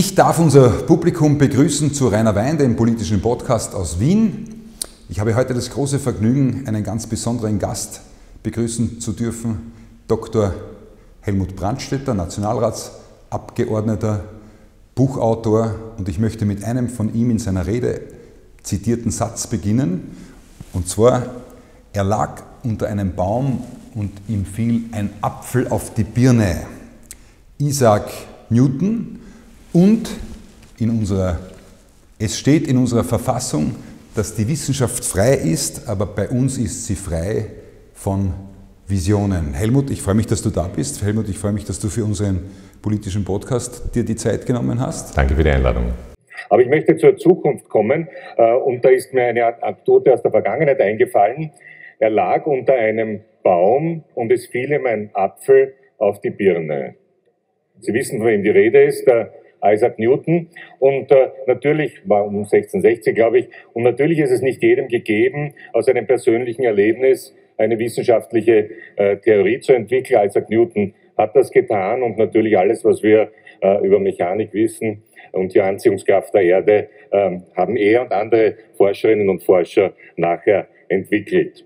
Ich darf unser Publikum begrüßen zu Rainer Wein, dem politischen Podcast aus Wien. Ich habe heute das große Vergnügen, einen ganz besonderen Gast begrüßen zu dürfen, Dr. Helmut Brandstetter, Nationalratsabgeordneter, Buchautor und ich möchte mit einem von ihm in seiner Rede zitierten Satz beginnen. Und zwar, er lag unter einem Baum und ihm fiel ein Apfel auf die Birne. Isaac Newton, und in unserer, es steht in unserer Verfassung, dass die Wissenschaft frei ist, aber bei uns ist sie frei von Visionen. Helmut, ich freue mich, dass du da bist. Helmut, ich freue mich, dass du für unseren politischen Podcast dir die Zeit genommen hast. Danke für die Einladung. Aber ich möchte zur Zukunft kommen äh, und da ist mir eine Anekdote aus der Vergangenheit eingefallen. Er lag unter einem Baum und es fiel ihm ein Apfel auf die Birne. Sie wissen, von wem die Rede ist. Der Isaac Newton. Und äh, natürlich war um 1660, glaube ich, und natürlich ist es nicht jedem gegeben, aus einem persönlichen Erlebnis eine wissenschaftliche äh, Theorie zu entwickeln. Isaac Newton hat das getan und natürlich alles, was wir äh, über Mechanik wissen und die Anziehungskraft der Erde, äh, haben er und andere Forscherinnen und Forscher nachher entwickelt.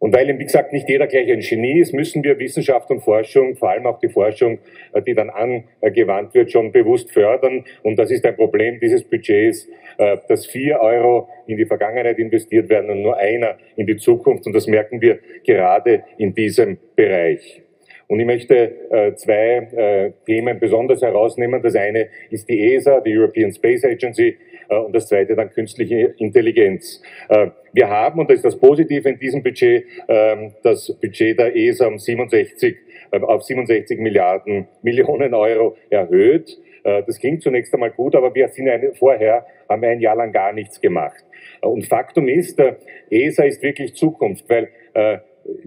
Und weil, wie gesagt, nicht jeder gleich ein Genie ist, müssen wir Wissenschaft und Forschung, vor allem auch die Forschung, äh, die dann angewandt wird, schon bewusst fördern. Und das ist ein Problem dieses Budgets, äh, dass vier Euro in die Vergangenheit investiert werden und nur einer in die Zukunft. Und das merken wir gerade in diesem Bereich. Und ich möchte äh, zwei Themen besonders herausnehmen. Das eine ist die ESA, die European Space Agency, und das zweite dann künstliche Intelligenz. Äh, wir haben, und das ist das Positive in diesem Budget, ähm, das Budget der ESA um 67, äh, auf 67 Milliarden Millionen Euro erhöht. Das klingt zunächst einmal gut, aber wir sind vorher, haben ein Jahr lang gar nichts gemacht. Und Faktum ist, ESA ist wirklich Zukunft, weil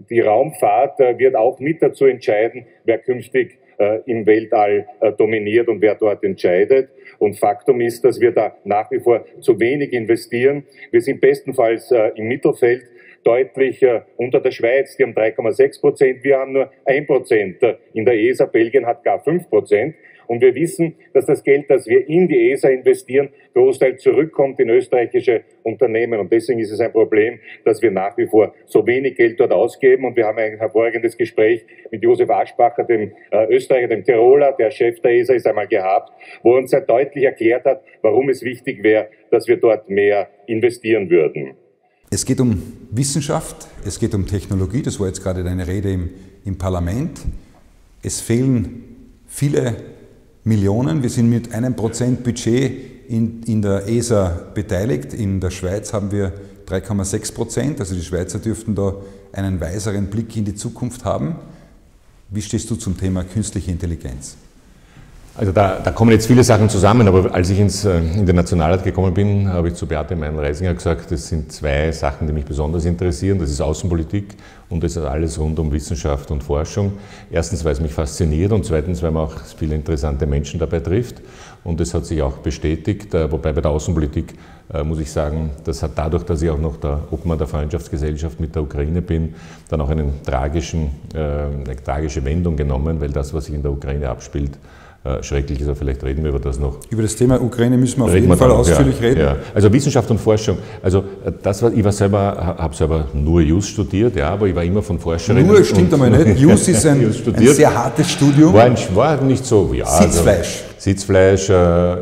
die Raumfahrt wird auch mit dazu entscheiden, wer künftig äh, im Weltall äh, dominiert und wer dort entscheidet. Und Faktum ist, dass wir da nach wie vor zu wenig investieren. Wir sind bestenfalls äh, im Mittelfeld deutlich äh, unter der Schweiz, die haben 3,6 Prozent, wir haben nur 1 Prozent. In der ESA, Belgien hat gar 5 Prozent. Und wir wissen, dass das Geld, das wir in die ESA investieren, Großteil zurückkommt in österreichische Unternehmen. Und deswegen ist es ein Problem, dass wir nach wie vor so wenig Geld dort ausgeben. Und wir haben ein hervorragendes Gespräch mit Josef Aschbacher, dem äh, Österreicher, dem Tiroler, der Chef der ESA ist einmal gehabt, wo er uns sehr deutlich erklärt hat, warum es wichtig wäre, dass wir dort mehr investieren würden. Es geht um Wissenschaft, es geht um Technologie, das war jetzt gerade deine Rede im, im Parlament. Es fehlen viele Millionen. Wir sind mit einem Prozent Budget in, in der ESA beteiligt. In der Schweiz haben wir 3,6 Prozent. Also die Schweizer dürften da einen weiseren Blick in die Zukunft haben. Wie stehst du zum Thema künstliche Intelligenz? Also da, da, kommen jetzt viele Sachen zusammen, aber als ich ins, äh, in den Nationalrat gekommen bin, habe ich zu Beate Mein-Reisinger gesagt, es sind zwei Sachen, die mich besonders interessieren. Das ist Außenpolitik und das ist alles rund um Wissenschaft und Forschung. Erstens, weil es mich fasziniert und zweitens, weil man auch viele interessante Menschen dabei trifft. Und das hat sich auch bestätigt, äh, wobei bei der Außenpolitik äh, muss ich sagen, das hat dadurch, dass ich auch noch der Obmann der Freundschaftsgesellschaft mit der Ukraine bin, dann auch eine tragische Wendung genommen, weil das, was sich in der Ukraine abspielt, schrecklich ist, aber vielleicht reden wir über das noch. Über das Thema Ukraine müssen wir auf reden jeden Fall ausführlich ja, reden. Ja. Also Wissenschaft und Forschung. Also äh, das war, ich war selber, habe selber nur JUS studiert, ja, aber ich war immer von Forscherinnen. Nur stimmt einmal nicht. JUS ist ein, ein, sehr hartes Studium. War, ein, war nicht so, ja. Sitzfleisch. Also, Sitzfleisch, äh,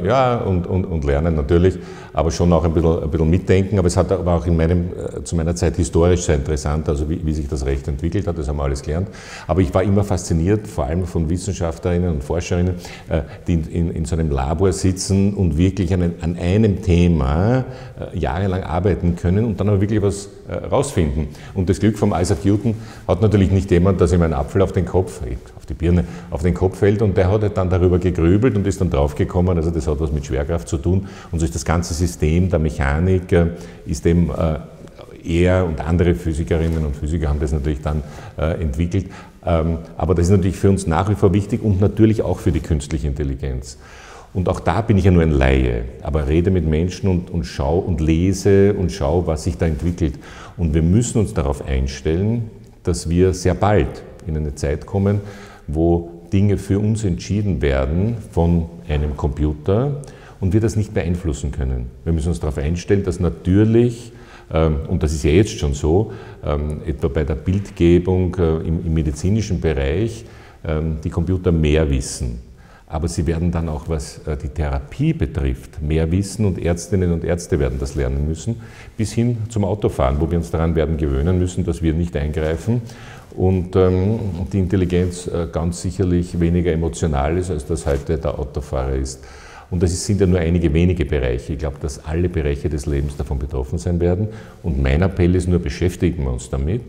ja, und, und, und Lernen natürlich aber schon auch ein bisschen, ein bisschen mitdenken. Aber es hat aber auch in meinem, äh, zu meiner Zeit historisch sehr interessant, also wie, wie sich das Recht entwickelt hat, das haben wir alles gelernt. Aber ich war immer fasziniert, vor allem von Wissenschaftlerinnen und Forscherinnen, äh, die in, in, in so einem Labor sitzen und wirklich an, an einem Thema äh, jahrelang arbeiten können und dann aber wirklich was rausfinden. Und das Glück vom Isaac Newton hat natürlich nicht jemand, dass ihm ein Apfel auf den Kopf, auf die Birne, auf den Kopf fällt und der hat halt dann darüber gegrübelt und ist dann draufgekommen, also das hat was mit Schwerkraft zu tun und so ist das ganze System der Mechanik äh, ist eben äh, er und andere Physikerinnen und Physiker haben das natürlich dann äh, entwickelt. Ähm, aber das ist natürlich für uns nach wie vor wichtig und natürlich auch für die künstliche Intelligenz. Und auch da bin ich ja nur ein Laie, aber rede mit Menschen und, und schau und lese und schau, was sich da entwickelt. Und wir müssen uns darauf einstellen, dass wir sehr bald in eine Zeit kommen, wo Dinge für uns entschieden werden von einem Computer und wir das nicht beeinflussen können. Wir müssen uns darauf einstellen, dass natürlich, ähm, und das ist ja jetzt schon so, ähm, etwa bei der Bildgebung äh, im medizinischen Bereich, ähm, die Computer mehr wissen. Aber sie werden dann auch, was äh, die Therapie betrifft, mehr wissen und Ärztinnen und Ärzte werden das lernen müssen, bis hin zum Autofahren, wo wir uns daran werden gewöhnen müssen, dass wir nicht eingreifen und ähm, die Intelligenz äh, ganz sicherlich weniger emotional ist, als das heute der Autofahrer ist. Und das sind ja nur einige wenige Bereiche. Ich glaube, dass alle Bereiche des Lebens davon betroffen sein werden. Und mein Appell ist nur, beschäftigen wir uns damit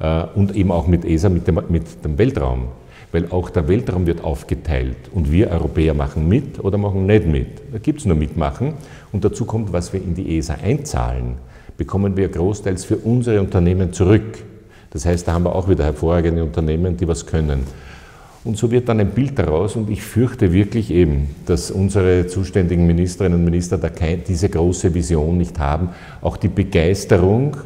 äh, und eben auch mit ESA, mit dem, mit dem Weltraum. Weil auch der Weltraum wird aufgeteilt und wir Europäer machen mit oder machen nicht mit. Da gibt es nur mitmachen. Und dazu kommt, was wir in die ESA einzahlen, bekommen wir großteils für unsere Unternehmen zurück. Das heißt, da haben wir auch wieder hervorragende Unternehmen, die was können. Und so wird dann ein Bild daraus und ich fürchte wirklich eben, dass unsere zuständigen Ministerinnen und Minister da kein, diese große Vision nicht haben. Auch die Begeisterung,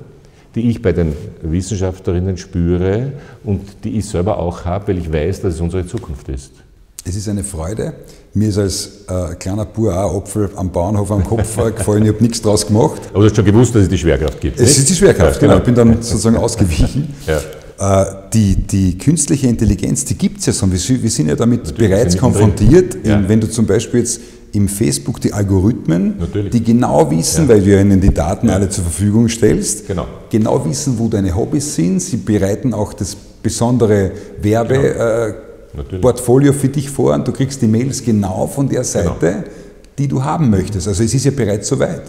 die ich bei den Wissenschaftlerinnen spüre und die ich selber auch habe, weil ich weiß, dass es unsere Zukunft ist. Es ist eine Freude. Mir ist als äh, kleiner Bauer auch Apfel am Bauernhof am Kopf gefallen. Ich habe nichts draus gemacht. Aber du hast schon gewusst, dass es die Schwerkraft gibt. Es nicht? ist die Schwerkraft, ja, genau. Ich bin dann sozusagen ausgewichen. Ja. Äh, die, die künstliche Intelligenz, die gibt es ja schon. Wir, wir sind ja damit Natürlich bereits konfrontiert. Ja. Wenn du zum Beispiel jetzt im Facebook die Algorithmen, Natürlich. die genau wissen, ja. weil du ihnen die Daten ja. alle zur Verfügung stellst, genau. genau wissen, wo deine Hobbys sind. Sie bereiten auch das besondere Werbeportfolio genau. äh, für dich vor und du kriegst die Mails genau von der Seite, genau. die du haben möchtest. Also es ist ja bereits soweit.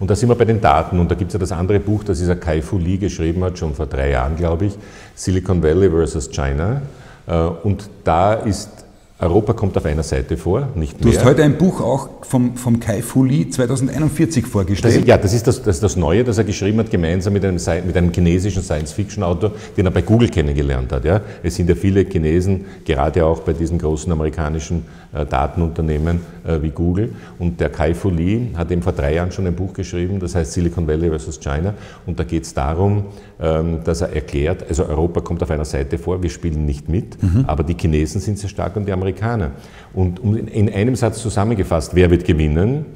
Und da sind wir bei den Daten. Und da gibt es ja das andere Buch, das dieser Kai Fu Lee geschrieben hat, schon vor drei Jahren, glaube ich, Silicon Valley versus China. Äh, und da ist Europa kommt auf einer Seite vor, nicht mehr. Du hast heute ein Buch auch vom, vom Kai Fu Lee 2041 vorgestellt. Das, ja, das ist das, das ist das Neue, das er geschrieben hat, gemeinsam mit einem, mit einem chinesischen Science-Fiction-Autor, den er bei Google kennengelernt hat. Ja. Es sind ja viele Chinesen, gerade auch bei diesen großen amerikanischen Datenunternehmen äh, wie Google. Und der Kai Fu Lee hat eben vor drei Jahren schon ein Buch geschrieben, das heißt Silicon Valley versus China. Und da geht es darum, ähm, dass er erklärt, also Europa kommt auf einer Seite vor, wir spielen nicht mit, mhm. aber die Chinesen sind sehr stark und die Amerikaner Amerikaner. Und in einem Satz zusammengefasst, wer wird gewinnen?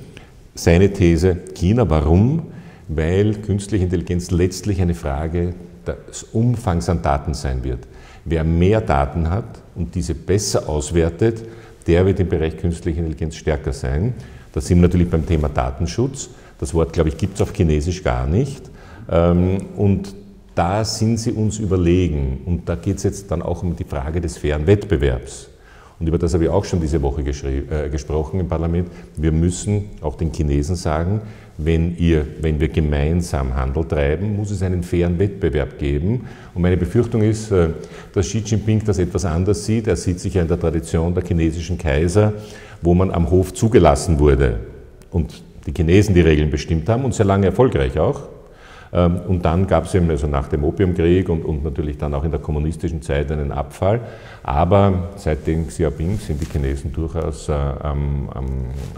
Seine These, China. Warum? Weil künstliche Intelligenz letztlich eine Frage des Umfangs an Daten sein wird. Wer mehr Daten hat und diese besser auswertet, der wird im Bereich künstliche Intelligenz stärker sein. Da sind wir natürlich beim Thema Datenschutz. Das Wort, glaube ich, gibt es auf Chinesisch gar nicht. Ähm, und da sind sie uns überlegen. Und da geht es jetzt dann auch um die Frage des fairen Wettbewerbs. Und über das habe ich auch schon diese Woche äh, gesprochen im Parlament. Wir müssen auch den Chinesen sagen, wenn, ihr, wenn wir gemeinsam Handel treiben, muss es einen fairen Wettbewerb geben. Und meine Befürchtung ist, äh, dass Xi Jinping das etwas anders sieht. Er sieht sich ja in der Tradition der chinesischen Kaiser, wo man am Hof zugelassen wurde und die Chinesen die Regeln bestimmt haben und sehr lange erfolgreich auch. Ähm, und dann gab es eben also nach dem Opiumkrieg und, und, natürlich dann auch in der kommunistischen Zeit einen Abfall. Aber seit Deng Xiaoping sind die Chinesen durchaus äh, am, am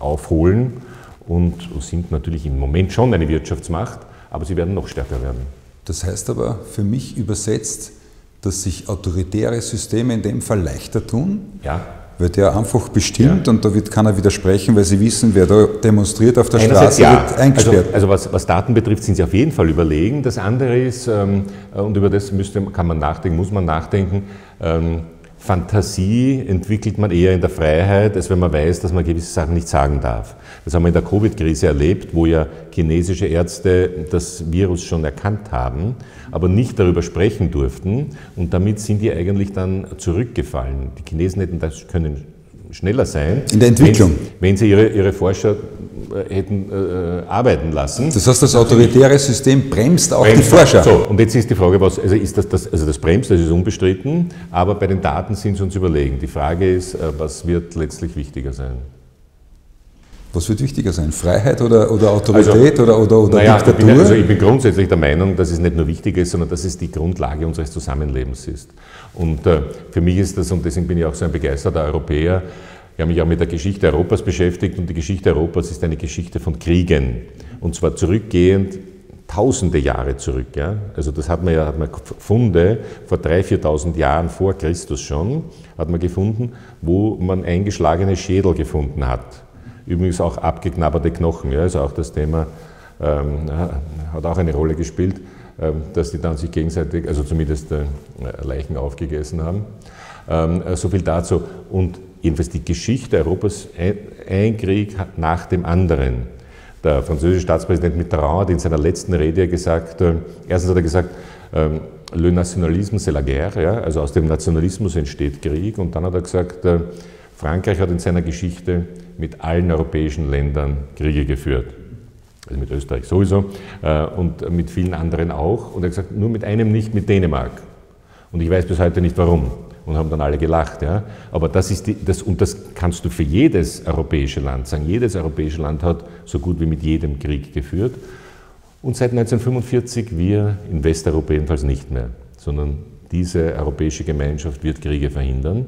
Aufholen und sind natürlich im Moment schon eine Wirtschaftsmacht, aber sie werden noch stärker werden. Das heißt aber für mich übersetzt, dass sich autoritäre Systeme in dem Fall leichter tun. Ja wird ja einfach bestimmt ja. und da wird keiner widersprechen, weil sie wissen, wer da demonstriert auf der Einerseits Straße, ja. wird eingesperrt. Also, also was, was, Daten betrifft, sind sie auf jeden Fall überlegen. Das andere ist, ähm, und über das müsste, kann man nachdenken, muss man nachdenken, ähm, Fantasie entwickelt man eher in der Freiheit, als wenn man weiß, dass man gewisse Sachen nicht sagen darf. Das haben wir in der Covid-Krise erlebt, wo ja chinesische Ärzte das Virus schon erkannt haben, aber nicht darüber sprechen durften. Und damit sind die eigentlich dann zurückgefallen. Die Chinesen hätten das können schneller sein. In der Entwicklung. Wenn, wenn sie ihre, ihre Forscher äh, hätten äh, arbeiten lassen. Das heißt, das autoritäre System bremst auch bremst die Forscher. So, und jetzt ist die Frage, was, also ist das, das, also das bremst, das ist unbestritten, aber bei den Daten sind sie uns überlegen. Die Frage ist, äh, was wird letztlich wichtiger sein? Was wird wichtiger sein? Freiheit oder, oder Autorität also, oder, oder, oder naja, Diktatur? Ich bin, also ich bin grundsätzlich der Meinung, dass es nicht nur wichtig ist, sondern dass es die Grundlage unseres Zusammenlebens ist. Und äh, für mich ist das, und deswegen bin ich auch so ein begeisterter Europäer, ich habe mich auch mit der Geschichte Europas beschäftigt und die Geschichte Europas ist eine Geschichte von Kriegen. Und zwar zurückgehend tausende Jahre zurück. Ja? Also das hat man ja, hat man Funde vor 3.000, 4.000 Jahren vor Christus schon, hat man gefunden, wo man eingeschlagene Schädel gefunden hat. Übrigens auch abgeknabberte Knochen, ja? also auch das Thema ähm, hat auch eine Rolle gespielt, ähm, dass die dann sich gegenseitig, also zumindest äh, Leichen aufgegessen haben. Ähm, äh, so viel dazu. Und jedenfalls die Geschichte Europas, ein Krieg nach dem anderen der französische Staatspräsident Mitterrand hat in seiner letzten Rede gesagt, äh, erstens hat er gesagt, ähm, Le nationalisme c'est la guerre, ja, also aus dem Nationalismus entsteht Krieg. Und dann hat er gesagt, äh, Frankreich hat in seiner Geschichte mit allen europäischen Ländern Kriege geführt. Also mit Österreich sowieso äh, und mit vielen anderen auch. Und er hat gesagt, nur mit einem nicht, mit Dänemark. Und ich weiß bis heute nicht warum und haben dann alle gelacht. Ja? Aber das ist die, das, und das kannst du für jedes europäische Land sagen. Jedes europäische Land hat so gut wie mit jedem Krieg geführt. Und seit 1945 wir in Westeuropa jedenfalls nicht mehr, sondern diese europäische Gemeinschaft wird Kriege verhindern.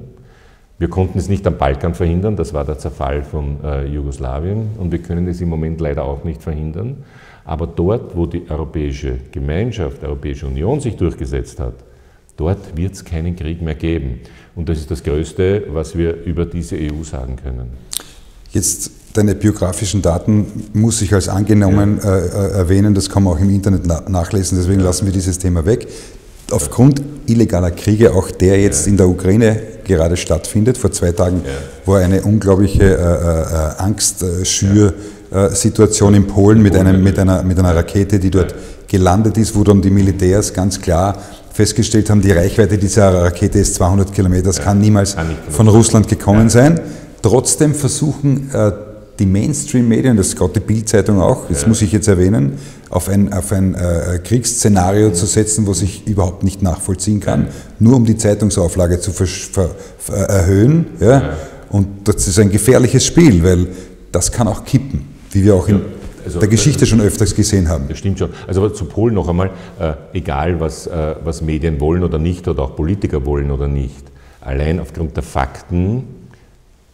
Wir konnten es nicht am Balkan verhindern, das war der Zerfall von äh, Jugoslawien und wir können es im Moment leider auch nicht verhindern. Aber dort, wo die Europäische Gemeinschaft, die Europäische Union sich durchgesetzt hat, Dort wird es keinen Krieg mehr geben. Und das ist das Größte, was wir über diese EU sagen können. Jetzt deine biografischen Daten muss ich als angenommen ja. äh, äh erwähnen, das kann man auch im Internet na nachlesen, deswegen ja. lassen wir dieses Thema weg. Aufgrund illegaler Kriege, auch der jetzt ja. in der Ukraine gerade stattfindet, vor zwei Tagen war eine unglaubliche äh, äh, äh Angstschür-Situation in Polen mit, einem, mit, einer, mit einer Rakete, die dort gelandet ist, wo dann die Militärs ganz klar festgestellt haben, die Reichweite dieser Rakete ist 200 Kilometer, das ja, kann niemals kann von Russland gekommen ja. sein. Trotzdem versuchen äh, die Mainstream-Medien, das ist gerade die Bild-Zeitung auch, das ja. muss ich jetzt erwähnen, auf ein, auf ein äh, Kriegsszenario mhm. zu setzen, was ich überhaupt nicht nachvollziehen kann, nur um die Zeitungsauflage zu erhöhen. Ja? Und das ist ein gefährliches Spiel, weil das kann auch kippen, wie wir auch in also, der Geschichte schon öfters gesehen haben. Das stimmt schon. Also zu Polen noch einmal, äh, egal was, äh, was Medien wollen oder nicht oder auch Politiker wollen oder nicht, allein aufgrund der Fakten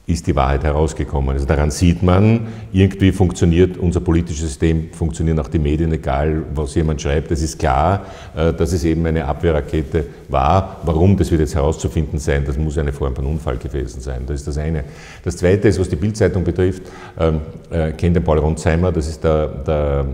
ist die Wahrheit herausgekommen. Also daran sieht man, irgendwie funktioniert unser politisches System, funktionieren auch die Medien, egal was jemand schreibt. Es ist klar, äh, dass es eben eine Abwehrrakete war. Warum, das wird jetzt herauszufinden sein. Das muss eine Form von Unfall gewesen sein. Das ist das eine. Das zweite ist, was die Bildzeitung betrifft, ähm, äh, kennt den Paul Ronsheimer, das ist der, der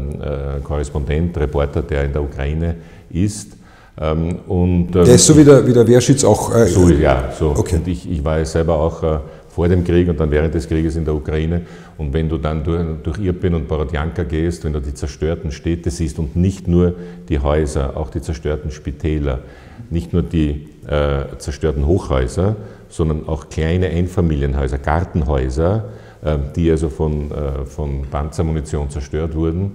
äh, Korrespondent, Reporter, der in der Ukraine ist. Ähm, und, der ist so wie der, wie der Wehrschütz auch. Äh, so, ja, so. Okay. Und ich, ich war selber auch vor dem Krieg und dann während des Krieges in der Ukraine. Und wenn du dann durch, durch Irpin und Borodjanka gehst, wenn du die zerstörten Städte siehst und nicht nur die Häuser, auch die zerstörten Spitäler, nicht nur die äh, zerstörten Hochhäuser, sondern auch kleine Einfamilienhäuser, Gartenhäuser, äh, die also von, äh, von Panzermunition zerstört wurden,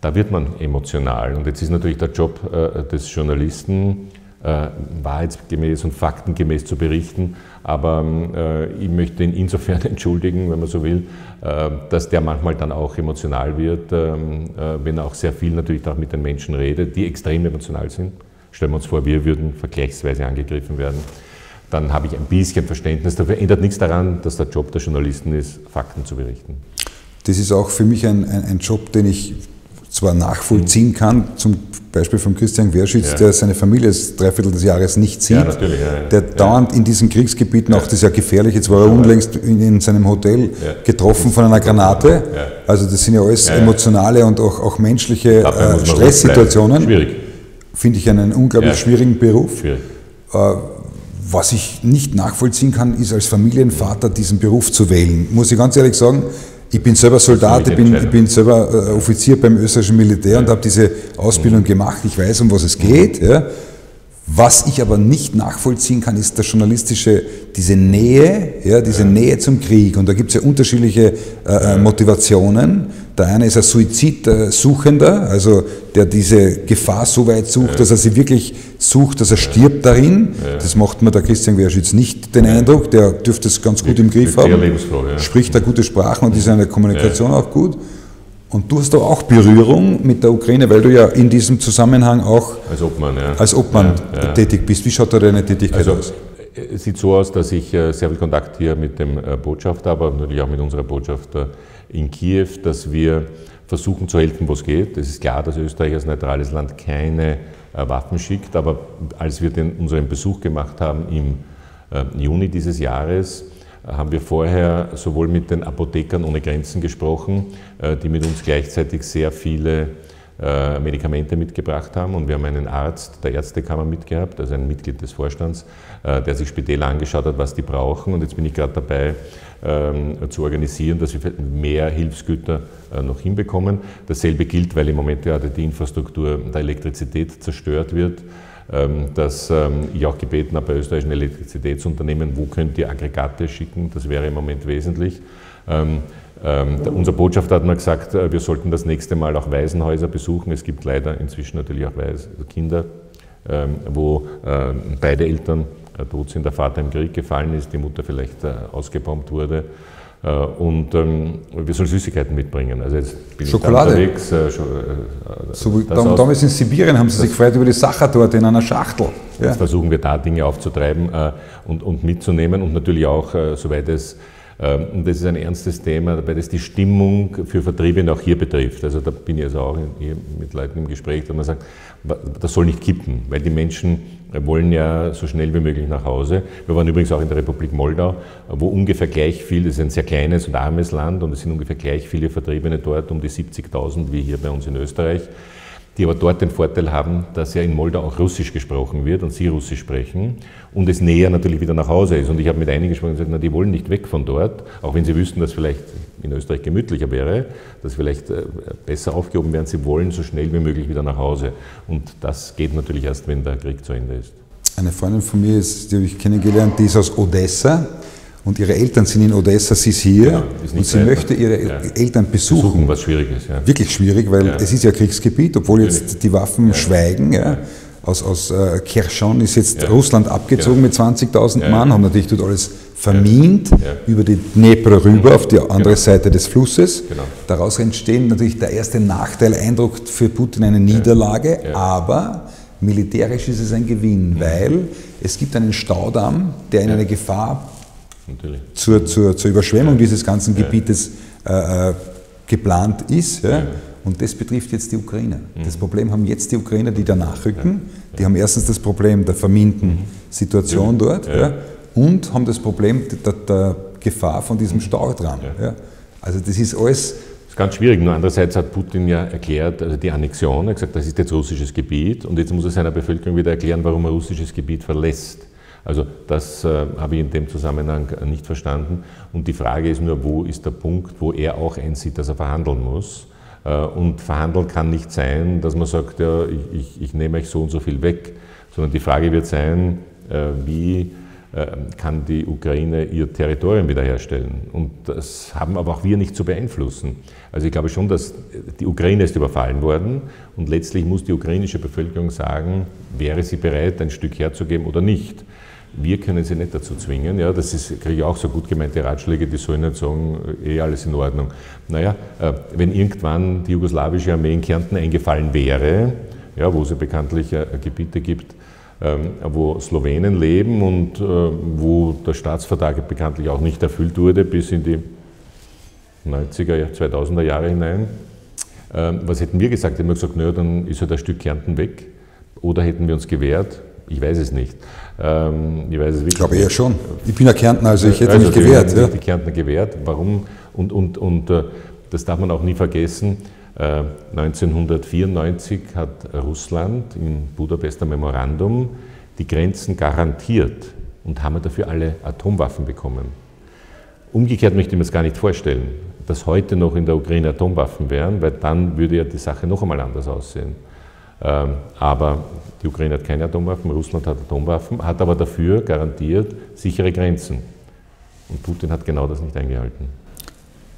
da wird man emotional. Und jetzt ist natürlich der Job äh, des Journalisten, äh, wahrheitsgemäß und faktengemäß zu berichten. Aber äh, ich möchte ihn insofern entschuldigen, wenn man so will, äh, dass der manchmal dann auch emotional wird, ähm, äh, wenn er auch sehr viel natürlich auch mit den Menschen redet, die extrem emotional sind. Stellen wir uns vor, wir würden vergleichsweise angegriffen werden. Dann habe ich ein bisschen Verständnis dafür. Ändert nichts daran, dass der Job der Journalisten ist, Fakten zu berichten. Das ist auch für mich ein, ein, ein Job, den ich zwar nachvollziehen kann, zum Beispiel von Christian Werschütz, ja. der seine Familie das Dreiviertel des Jahres nicht sieht, ja, der dauernd in diesen Kriegsgebieten, auch das ist ja gefährlich, jetzt war er unlängst in, in seinem Hotel getroffen von einer Granate, also das sind ja alles emotionale und auch, auch menschliche äh, Stresssituationen. Schwierig. Finde ich einen unglaublich schwierigen Beruf. Schwierig. Äh, was ich nicht nachvollziehen kann, ist als Familienvater diesen Beruf zu wählen. Muss ich ganz ehrlich sagen, ich bin selber Soldat, ich bin, ich bin selber äh, Offizier beim österreichischen Militär und habe diese Ausbildung gemacht. Ich weiß, um was es geht. Ja. Was ich aber nicht nachvollziehen kann, ist der journalistische, diese Nähe, ja, diese Nähe zum Krieg. Und da gibt es ja unterschiedliche äh, äh Motivationen. Der eine ist ein Suizidsuchender, also der diese Gefahr so weit sucht, dass er sie wirklich sucht, dass er stirbt darin. Das macht mir der Christian Wehrschütz nicht den Eindruck. Der dürfte es ganz gut im Griff haben. Spricht da gute Sprachen und ist in der Kommunikation auch gut. Und du hast doch auch Berührung mit der Ukraine, weil du ja in diesem Zusammenhang auch als Obmann, ja. als Obmann ja, ja. tätig bist. Wie schaut da deine Tätigkeit also, aus? Es sieht so aus, dass ich äh, sehr viel Kontakt hier mit dem äh, Botschafter, aber natürlich auch mit unserer Botschafter in Kiew, dass wir versuchen zu helfen, wo es geht. Es ist klar, dass Österreich als neutrales Land keine äh, Waffen schickt, aber als wir den, unseren Besuch gemacht haben im äh, Juni dieses Jahres, äh, haben wir vorher sowohl mit den Apothekern ohne Grenzen gesprochen, die mit uns gleichzeitig sehr viele Medikamente mitgebracht haben. Und wir haben einen Arzt der Ärztekammer mitgehabt, also ein Mitglied des Vorstands, der sich Spitäler angeschaut hat, was die brauchen. Und jetzt bin ich gerade dabei, zu organisieren, dass wir mehr Hilfsgüter äh, noch hinbekommen. Dasselbe gilt, weil im Moment gerade die Infrastruktur der Elektrizität zerstört wird ähm, dass ähm, ich auch gebeten habe bei österreichischen Elektrizitätsunternehmen, wo könnt ihr Aggregate schicken, das wäre im Moment wesentlich. unser Botschafter hat mir gesagt, äh, wir sollten das nächste Mal auch Waisenhäuser besuchen. Es gibt leider inzwischen natürlich auch Kinder, wo beide Eltern tot sind, der Vater im Krieg gefallen ist, die Mutter vielleicht äh, ausgebombt wurde. Äh, und ähm, wir sollen Süßigkeiten mitbringen. Also jetzt bin Schokolade. ich unterwegs. Äh, äh, so, damals in Sibirien haben sie sich gefreut über die Sachertorte in einer Schachtel. Ja. Jetzt versuchen wir da Dinge aufzutreiben äh, und, und, mitzunehmen und natürlich auch, äh, soweit es und das ist ein ernstes Thema, weil das die Stimmung für Vertriebene auch hier betrifft. Also da bin ich also auch mit Leuten im Gespräch, dass man sagt, das soll nicht kippen, weil die Menschen wollen ja so schnell wie möglich nach Hause. Wir waren übrigens auch in der Republik Moldau, wo ungefähr gleich viel, das ist ein sehr kleines und armes Land und es sind ungefähr gleich viele Vertriebene dort, um die 70.000 wie hier bei uns in Österreich die aber dort den Vorteil haben, dass ja in Moldau auch Russisch gesprochen wird und sie Russisch sprechen und es näher natürlich wieder nach Hause ist. Und ich habe mit einigen gesprochen und gesagt, na, die wollen nicht weg von dort, auch wenn sie wüssten, dass vielleicht in Österreich gemütlicher wäre, dass vielleicht äh, besser aufgehoben wären, sie wollen so schnell wie möglich wieder nach Hause. Und das geht natürlich erst, wenn der Krieg zu Ende ist. Eine Freundin von mir, ist, die habe ich kennengelernt, die ist aus Odessa und ihre Eltern sind in Odessa, sie ist hier ja, ist und sie weit, möchte ihre ja. Eltern besuchen. besuchen. Was schwierig ist, ja. Wirklich schwierig, weil es ist ja Kriegsgebiet, obwohl jetzt die Waffen schweigen. Aus, aus äh, Kherson ist jetzt Russland abgezogen mit 20.000 Mann, haben natürlich dort alles vermint über die Dnepr rüber auf die andere genau. Seite des Flusses. Genau. Daraus entstehen natürlich der erste Nachteil, Eindruck für Putin eine Niederlage, aber militärisch ist es ein Gewinn, weil es gibt einen Staudamm, der in eine Gefahr zur, zur, zur, Überschwemmung dieses ganzen Gebietes äh, äh, geplant ist. Ja? Und das betrifft jetzt die Ukraine. Mhm. Das Problem haben jetzt die Ukrainer, die danach rücken. Die haben erstens das Problem der verminten mhm. Situation dort ja. und haben das Problem der, der, Gefahr von diesem mhm. Staudamm. Ja. Also das ist alles das ist ganz schwierig. Nur andererseits hat Putin ja erklärt, also die Annexion, er hat gesagt, das ist jetzt russisches Gebiet und jetzt muss er seiner Bevölkerung wieder erklären, warum er russisches Gebiet verlässt. Also das äh, habe ich in dem Zusammenhang nicht verstanden. Und die Frage ist nur, wo ist der Punkt, wo er auch einsieht, dass er verhandeln muss. Äh, und verhandeln kann nicht sein, dass man sagt, ja, ich, ich, ich nehme euch so und so viel weg, sondern die Frage wird sein, äh, wie äh, kann die Ukraine ihr Territorium wiederherstellen. Und das haben aber auch wir nicht zu beeinflussen. Also ich glaube schon, dass die Ukraine ist überfallen worden und letztlich muss die ukrainische Bevölkerung sagen, wäre sie bereit, ein Stück herzugeben oder nicht. Wir können sie nicht dazu zwingen. Ja, das ist, kriege ich auch so gut gemeinte Ratschläge, die sollen nicht sagen, eh alles in Ordnung. Naja, äh, wenn irgendwann die jugoslawische Armee in Kärnten eingefallen wäre, ja, wo es ja bekanntlich äh, Gebiete gibt, ähm, wo Slowenen leben und äh, wo der Staatsvertrag bekanntlich auch nicht erfüllt wurde bis in die 90er, 2000er Jahre hinein. Ähm, was hätten wir gesagt? Hätten wir gesagt, naja, dann ist halt ein Stück Kärnten weg. Oder hätten wir uns gewehrt? Ich weiß es nicht. Ähm, ich weiß es wirklich Ich glaube eher schon. Ich bin ja Kärntner, also ich hätte also mich gewehrt. Ja. Die Kärntner gewehrt. Warum? Und, und, und äh, das darf man auch nie vergessen. 1994 äh, hat Russland im Budapester Memorandum die Grenzen garantiert und haben dafür alle Atomwaffen bekommen. Umgekehrt möchte ich mir das gar nicht vorstellen, dass heute noch in der Ukraine Atomwaffen wären, weil dann würde ja die Sache noch einmal anders aussehen. Ähm, aber die Ukraine hat keine Atomwaffen, Russland hat Atomwaffen, hat aber dafür garantiert sichere Grenzen. Und Putin hat genau das nicht eingehalten.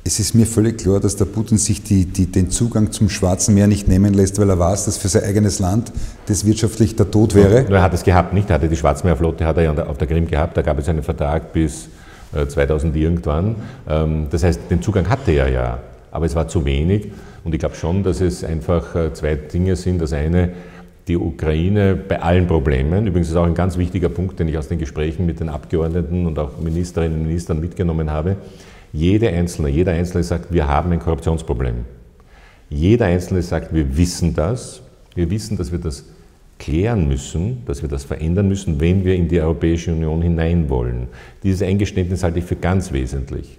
Es ist mir völlig klar, dass der Putin sich die, die, den Zugang zum Schwarzen Meer nicht nehmen lässt, weil er weiß, dass für sein eigenes Land das wirtschaftlich der Tod wäre. Ja, er hat es gehabt, nicht? Er hatte die Schwarzmeerflotte hat er ja auf der Krim gehabt, da gab es einen Vertrag bis 2000 äh, irgendwann. Ähm, das heißt, den Zugang hatte er ja, aber es war zu wenig. Und ich glaube schon, dass es einfach äh, zwei Dinge sind. Das eine, die Ukraine bei allen Problemen, übrigens ist auch ein ganz wichtiger Punkt, den ich aus den Gesprächen mit den Abgeordneten und auch Ministerinnen und Ministern mitgenommen habe, jede Einzelne, jeder Einzelne sagt, wir haben ein Korruptionsproblem. Jeder Einzelne sagt, wir wissen das, wir wissen, dass wir das klären müssen, dass wir das verändern müssen, wenn wir in die Europäische Union hinein wollen. Dieses Eingeständnis halte ich für ganz wesentlich.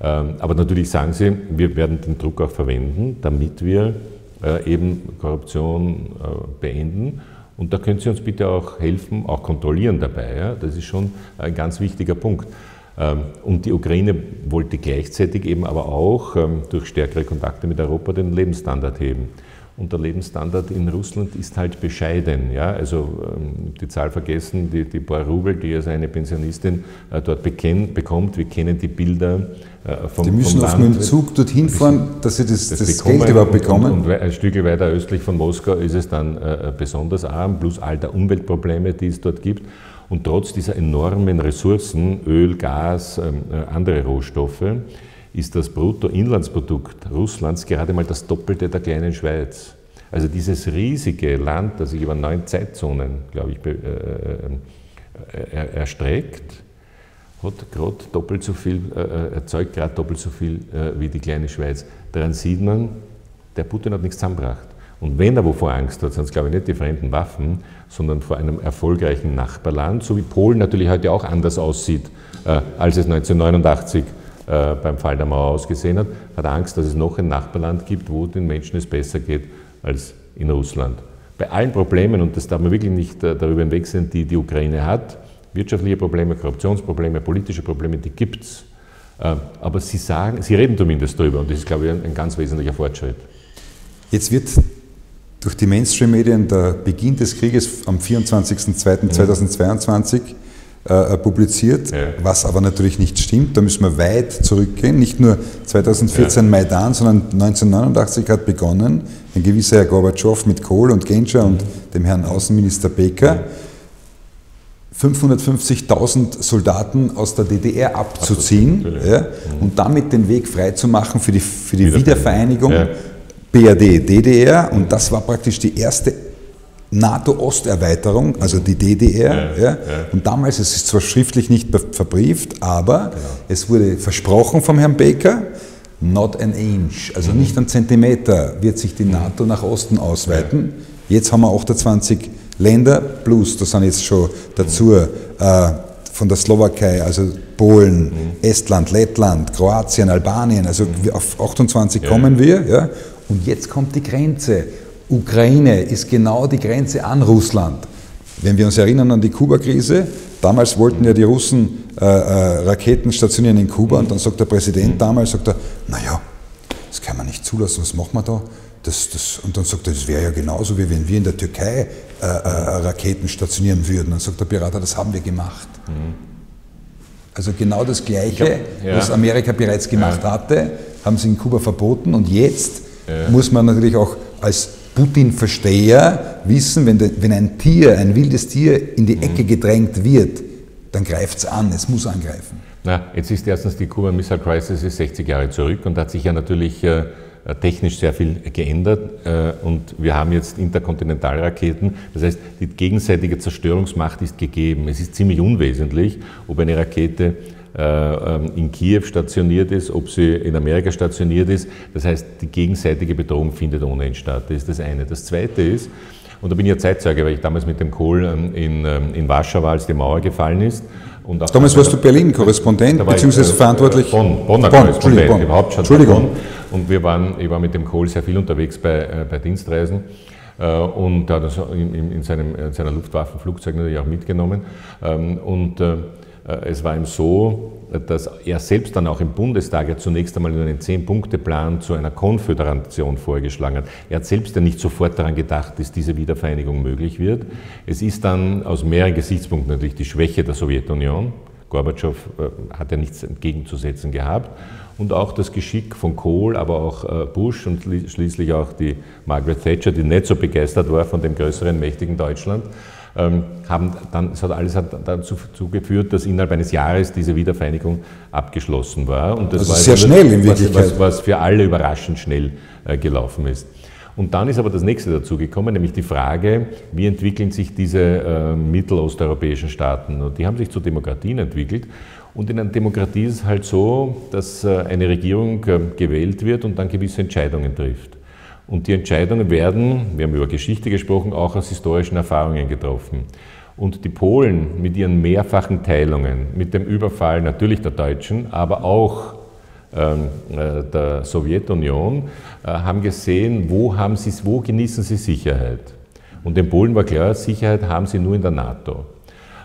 Ähm, aber natürlich sagen Sie, wir werden den Druck auch verwenden, damit wir eben Korruption äh, beenden. Und da können Sie uns bitte auch helfen, auch kontrollieren dabei. Das ist schon ein ganz wichtiger Punkt. Ähm, und die Ukraine wollte gleichzeitig eben aber auch ähm, durch stärkere Kontakte mit Europa den Lebensstandard heben. Und der Lebensstandard in Russland ist halt bescheiden. Ja? Also ähm, die Zahl vergessen, die, die paar Rubel, die also eine Pensionistin äh, dort bekommt. Wir kennen die Bilder äh, vom Die müssen auf mit dem Zug dorhin fahren, dass sie das, das, das Geld überhaupt bekommen. Und, und, ein Stück weiter östlich von Moskau ist es dann äh, besonders arm, plus all der Umweltprobleme, die es dort gibt. Und trotz dieser enormen Ressourcen, Öl, Gas, ähm, äh, andere Rohstoffe, ist das Bruttoinlandsprodukt Russlands gerade mal das Doppelte der kleinen Schweiz. Also dieses riesige Land, das sich über neun Zeitzonen, glaube ich, äh, äh, erstreckt, hat gerade doppelt so viel, erzeugt gerade doppelt so viel wie die kleine Schweiz. Daran sieht man, der Putin hat nichts zusammengebracht. Und wenn er wovor Angst hat, sind es, glaube ich, nicht die fremden Waffen, sondern vor einem erfolgreichen Nachbarland, so wie Polen natürlich heute auch anders aussieht, äh, als es 1989 äh, beim Fall der Mauer ausgesehen hat, hat er Angst, dass es noch ein Nachbarland gibt, wo den Menschen es besser geht als in Russland. Bei allen Problemen, und das darf man wirklich nicht äh, darüber hinwegsehen, die die Ukraine hat, wirtschaftliche Probleme, Korruptionsprobleme, politische Probleme, die gibt es. Äh, aber sie sagen, sie reden zumindest darüber und das ist, glaube ich, ein, ganz wesentlicher Fortschritt. Jetzt wird durch die Mainstream-Medien der Beginn des Krieges am 24.02.2022 äh, publiziert, ja. was aber natürlich nicht stimmt. Da müssen wir weit zurückgehen. Nicht nur 2014 ja. Maidan, sondern 1989 hat begonnen ein gewisser Herr Gorbatschow mit Kohl und Genscher mhm. und dem Herrn Außenminister Becker. 550.000 Soldaten aus der DDR abzuziehen ja, mhm. und damit den Weg freizumachen für die, für die Wiedervereinigung BRD, DDR und das war praktisch die erste NATO-Osterweiterung, also die DDR. Ja, ja. Und damals, es ist zwar schriftlich nicht verbrieft, aber genau. es wurde versprochen vom Herrn Baker, not an inch, also mhm. nicht ein Zentimeter wird sich die mhm. NATO nach Osten ausweiten. Jetzt haben wir 28 Länder plus, da sind jetzt schon dazu mhm. äh, von der Slowakei, also Polen, mhm. Estland, Lettland, Kroatien, Albanien, also mhm. auf 28 kommen wir. Ja. Und jetzt kommt die Grenze. Ukraine ist genau die Grenze an Russland. Wenn wir uns erinnern an die Kuba-Krise, damals wollten ja die Russen äh, äh, Raketen stationieren in Kuba und dann sagt der Präsident damals, sagt er, naja, das kann man nicht zulassen, was machen wir da? Das, das, und dann sagt er, das wäre ja genauso, wie wenn wir in der Türkei äh, äh, Raketen stationieren würden. Dann sagt der Berater, das haben wir gemacht. Also genau das Gleiche, glaub, ja. was Amerika bereits gemacht ja. hatte, haben sie in Kuba verboten und jetzt ja. muss man natürlich auch als Putin-Versteher wissen, wenn, de, wenn ein Tier, ein wildes Tier in die Ecke mhm. gedrängt wird, dann greift es an, es muss angreifen. Na, jetzt ist erstens die Cuban Missile Crisis ist 60 Jahre zurück und hat sich ja natürlich äh, technisch sehr viel geändert äh, und wir haben jetzt Interkontinentalraketen. Das heißt, die gegenseitige Zerstörungsmacht ist gegeben. Es ist ziemlich unwesentlich, ob eine Rakete äh, ähm, in Kiew stationiert ist, ob sie in Amerika stationiert ist. Das heißt, die gegenseitige Bedrohung findet ohnehin statt. Das ist das eine. Das zweite ist, und da bin ich ja Zeitzeuge, weil ich damals mit dem Kohl ähm, in, ähm, in Warschau war, als die Mauer gefallen ist. Und damals warst du Berlin-Korrespondent, beziehungsweise ich, äh, verantwortlich. Bonn, Bonner Bonn, Korrespondent, Bonn. Hauptstadt Entschuldigung. Bonn. Und wir waren, ich war mit dem Kohl sehr viel unterwegs bei, äh, bei Dienstreisen. Und er hat das in, in, seinem, in seiner Luftwaffenflugzeug natürlich auch mitgenommen. Und äh, es war ihm so, dass er selbst dann auch im Bundestag ja zunächst einmal einen Zehn-Punkte-Plan zu einer Konföderation vorgeschlagen hat. Er hat selbst ja nicht sofort daran gedacht, dass diese Wiedervereinigung möglich wird. Es ist dann aus mehreren Gesichtspunkten natürlich die Schwäche der Sowjetunion. Gorbatschow äh, hat ja nichts entgegenzusetzen gehabt. Und auch das Geschick von Kohl, aber auch äh, Bush und schließlich auch die Margaret Thatcher, die nicht so begeistert war von dem größeren, mächtigen Deutschland, haben dann, es hat alles hat dazu geführt, dass innerhalb eines Jahres diese Wiedervereinigung abgeschlossen war. Und das also war sehr schnell in Wirklichkeit. Was, was, für alle überraschend schnell äh, gelaufen ist. Und dann ist aber das nächste dazu gekommen, nämlich die Frage, wie entwickeln sich diese äh, mittelosteuropäischen Staaten? Und die haben sich zu Demokratien entwickelt. Und in einer Demokratie ist es halt so, dass äh, eine Regierung äh, gewählt wird und dann gewisse Entscheidungen trifft. Und die Entscheidungen werden, wir haben über Geschichte gesprochen, auch aus historischen Erfahrungen getroffen. Und die Polen mit ihren mehrfachen Teilungen, mit dem Überfall natürlich der Deutschen, aber auch ähm, äh, der Sowjetunion, äh, haben gesehen, wo, haben sie, wo genießen sie Sicherheit. Und den Polen war klar, Sicherheit haben sie nur in der NATO.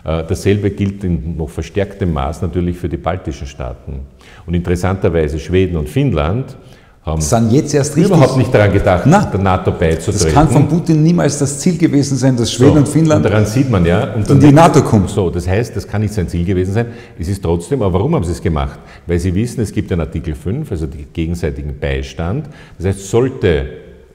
Äh, dasselbe gilt in noch verstärktem Maß natürlich für die baltischen Staaten. Und interessanterweise Schweden und Finnland haben sind jetzt erst richtig, überhaupt nicht daran gedacht, Nein, der NATO beizutreten. Das kann von Putin niemals das Ziel gewesen sein, dass Schweden so, und Finnland und daran sieht man ja, und in die NATO kommt. So, das heißt, das kann nicht sein Ziel gewesen sein. Es ist trotzdem, aber warum haben sie es gemacht? Weil sie wissen, es gibt den Artikel 5, also den gegenseitigen Beistand. Das heißt, sollte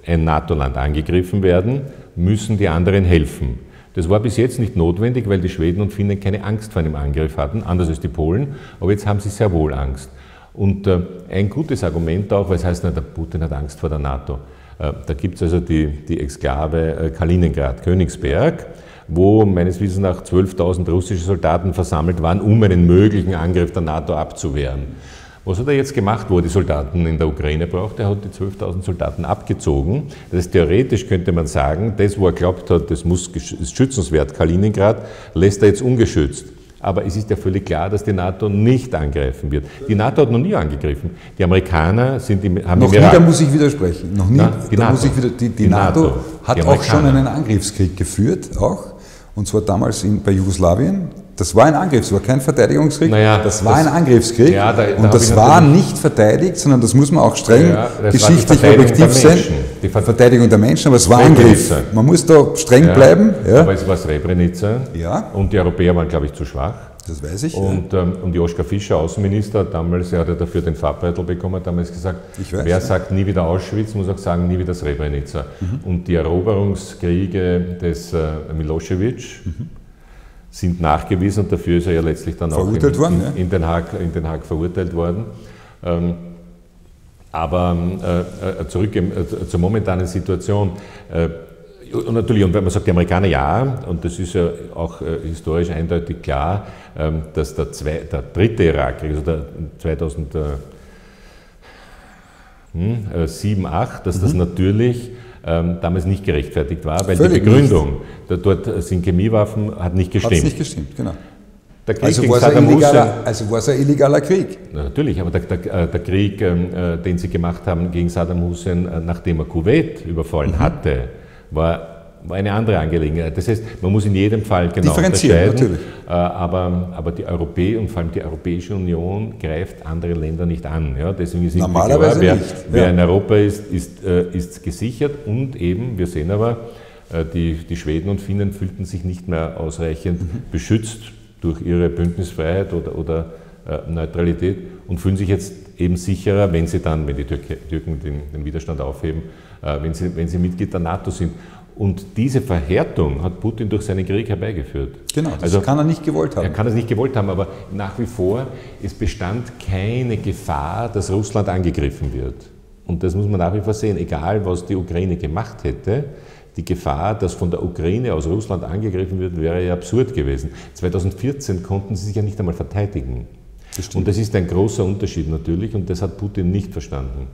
ein NATO-Land angegriffen werden, müssen die anderen helfen. Das war bis jetzt nicht notwendig, weil die Schweden und Finnen keine Angst vor einem Angriff hatten, anders als die Polen, aber jetzt haben sie sehr wohl Angst. Und äh, ein gutes Argument auch, weil es heißt, na, der Putin hat Angst vor der NATO. Äh, da gibt es also die, die Exklave äh, Kaliningrad, Königsberg, wo meines Wissens nach 12.000 russische Soldaten versammelt waren, um einen möglichen Angriff der NATO abzuwehren. Was hat er jetzt gemacht, wo er die Soldaten in der Ukraine braucht? Er hat die 12.000 Soldaten abgezogen. Das heißt, theoretisch könnte man sagen, das, wo er glaubt hat, das muss ist schützenswert, Kaliningrad, lässt er jetzt ungeschützt. Aber es ist ja völlig klar, dass die NATO nicht angreifen wird. Die NATO hat noch nie angegriffen. Die Amerikaner sind die, haben Noch nie, da muss ich widersprechen. Noch nie, Na, die, NATO. Muss ich wieder, die, die, die NATO, NATO, hat auch schon einen Angriffskrieg geführt, auch. Und zwar damals in, bei Jugoslawien. Das war ein Angriff, es war kein Verteidigungskrieg. Naja, das war das, ein Angriffskrieg. Ja, da, da und das war nicht verteidigt, sondern das muss man auch streng ja, geschichtlich objektiv sein. Die Verteidigung der Menschen, aber es war ein Angriff. Man muss da streng ja, bleiben. Aber es war Srebrenica. Ja. Und die Europäer waren, glaube ich, zu schwach. Das weiß ich. Und, ja. ähm, und Joschka Fischer, Außenminister, damals, er hat ja dafür den Farbbeutel bekommen, hat damals gesagt, weiß, wer ja. sagt nie wieder Auschwitz, muss auch sagen, nie wieder Srebrenica. Mhm. Und die Eroberungskriege des äh, Milosevic, mhm sind nachgewiesen und dafür ist er ja letztlich dann verurteilt auch in, worden, in, in, Den Haag, in Den Haag verurteilt worden. Ähm, aber äh, äh zurück im, äh, zur momentanen Situation. Äh, und natürlich, und wenn man sagt, die Amerikaner ja, und das ist ja auch äh, historisch eindeutig klar, ähm, dass der, zwei, der dritte Irakkrieg, also der 2007, 2008, hm, dass mhm. das natürlich ähm, damals nicht gerechtfertigt war, weil Völlig die Begründung, nicht. dort sind Chemiewaffen, hat nicht gestimmt. Hat nicht gestimmt, genau. also war, illegaler, also war es ein illegaler Krieg. Na, natürlich, aber der, der, äh, der Krieg, ähm, äh, den sie gemacht haben gegen Saddam Hussein, äh, nachdem er Kuwait überfallen mhm. hatte, war eine andere Angelegenheit. Das heißt, man muss in jedem Fall genau Differenzieren, natürlich. Äh, aber, aber die Europäer und vor allem die Europäische Union greift andere Länder nicht an. Ja, deswegen ist Normalerweise klar, wer, nicht. wer in Europa ist, ist, äh, ist gesichert und eben, wir sehen aber, äh, die, die Schweden und Finnen fühlten sich nicht mehr ausreichend mhm. beschützt durch ihre Bündnisfreiheit oder, oder Neutralität und fühlen sich jetzt eben sicherer, wenn sie dann, wenn die Türken den, den Widerstand aufheben, wenn sie, wenn sie Mitglied der NATO sind. Und diese Verhärtung hat Putin durch seinen Krieg herbeigeführt. Genau, das also, kann er nicht gewollt haben. Er kann es nicht gewollt haben, aber nach wie vor, es bestand keine Gefahr, dass Russland angegriffen wird. Und das muss man nach wie vor sehen, egal was die Ukraine gemacht hätte, die Gefahr, dass von der Ukraine aus Russland angegriffen wird, wäre ja absurd gewesen. 2014 konnten sie sich ja nicht einmal verteidigen. Das und das ist ein großer Unterschied natürlich und das hat Putin nicht verstanden.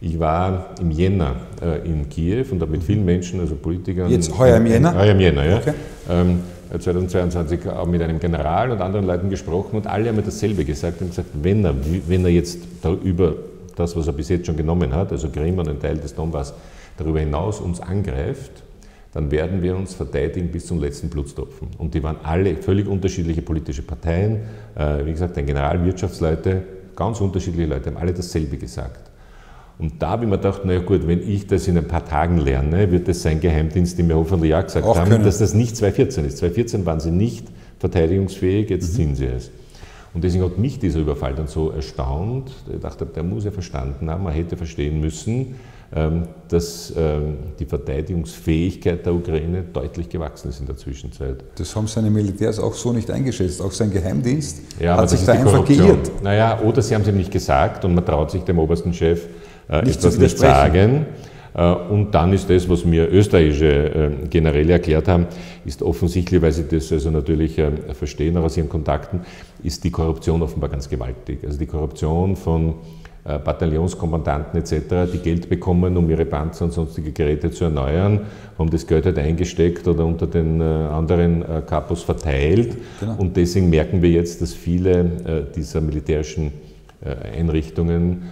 Ich war im Jänner äh, in Kiew und habe mit vielen Menschen, also Politikern. Jetzt heuer im Jänner? Heuer im Jänner, ja. Okay. Ähm, 2022 auch mit einem General und anderen Leuten gesprochen und alle haben mir dasselbe gesagt und gesagt, wenn er, wenn er jetzt über das, was er bis jetzt schon genommen hat, also Krim und ein Teil des Donbass, darüber hinaus uns angreift, dann werden wir uns verteidigen bis zum letzten Blutstropfen. Und die waren alle völlig unterschiedliche politische Parteien, äh, wie gesagt, ein General, Wirtschaftsleute, ganz unterschiedliche Leute, haben alle dasselbe gesagt. Und da habe ich mir gedacht, naja gut, wenn ich das in ein paar Tagen lerne, wird das sein Geheimdienst, die mir hoffentlich auch gesagt auch haben, können. dass das nicht 2014 ist. 2014 waren sie nicht verteidigungsfähig, jetzt mhm. sind sie es. Und deswegen hat mich dieser Überfall dann so erstaunt. Ich dachte, der muss ja verstanden haben, man hätte verstehen müssen, ähm, dass ähm, die Verteidigungsfähigkeit der Ukraine deutlich gewachsen ist in der Zwischenzeit. Das haben seine Militärs auch so nicht eingeschätzt. Auch sein Geheimdienst ja, hat sich da einfach geirrt. Naja, oder sie haben es ihm nicht gesagt und man traut sich dem obersten Chef äh, nicht etwas nicht sagen. Äh, und dann ist das, was mir österreichische äh, Generäle erklärt haben, ist offensichtlich, weil sie das also natürlich verstehen, auch aus ihren Kontakten, ist die Korruption offenbar ganz gewaltig. Also die Korruption von äh, Bataillonskommandanten etc., die Geld bekommen, um ihre Panzer und sonstige Geräte zu erneuern, haben das Geld halt eingesteckt oder unter den äh, anderen Kapos verteilt. Genau. Und deswegen merken wir jetzt, dass viele dieser militärischen Einrichtungen,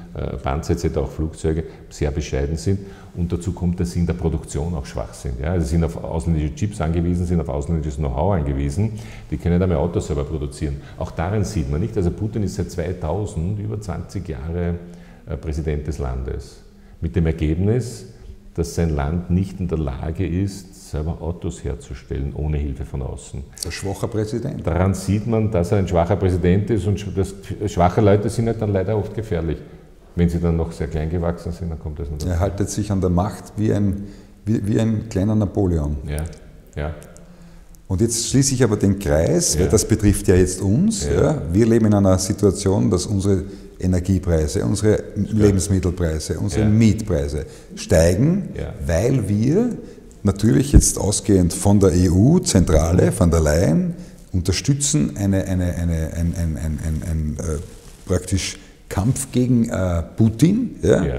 Panzer etc., auch Flugzeuge, sehr bescheiden sind. Und dazu kommt, dass sie in der Produktion auch schwach sind. Ja? Also sie sind auf ausländische Chips angewiesen, sind auf ausländisches Know-how angewiesen. Die können nicht einmal Autos selber produzieren. Auch darin sieht man nicht, also Putin ist seit 2000 über 20 Jahre äh, Präsident des Landes. Mit dem Ergebnis, dass sein Land nicht in der Lage ist, selber Autos herzustellen, ohne Hilfe von außen. Ein schwacher Präsident. Daran sieht man, dass er ein schwacher Präsident ist und schwache Leute sind halt dann leider oft gefährlich. Wenn sie dann noch sehr klein gewachsen sind, dann kommt das noch. Er haltet sich an der Macht wie ein, wie, wie ein kleiner Napoleon. Ja, ja. Und jetzt schließe ich aber den Kreis, ja. weil das betrifft ja jetzt uns. Ja. Ja. Wir leben in einer Situation, dass unsere Energiepreise, unsere Lebensmittelpreise, unsere Mietpreise steigen, weil wir natürlich jetzt ausgehend von der EU, Zentrale, von der Leyen, unterstützen eine, eine, eine, ein, ein, ein, ein, äh, praktisch Kampf gegen äh, Putin. Ja? Ja.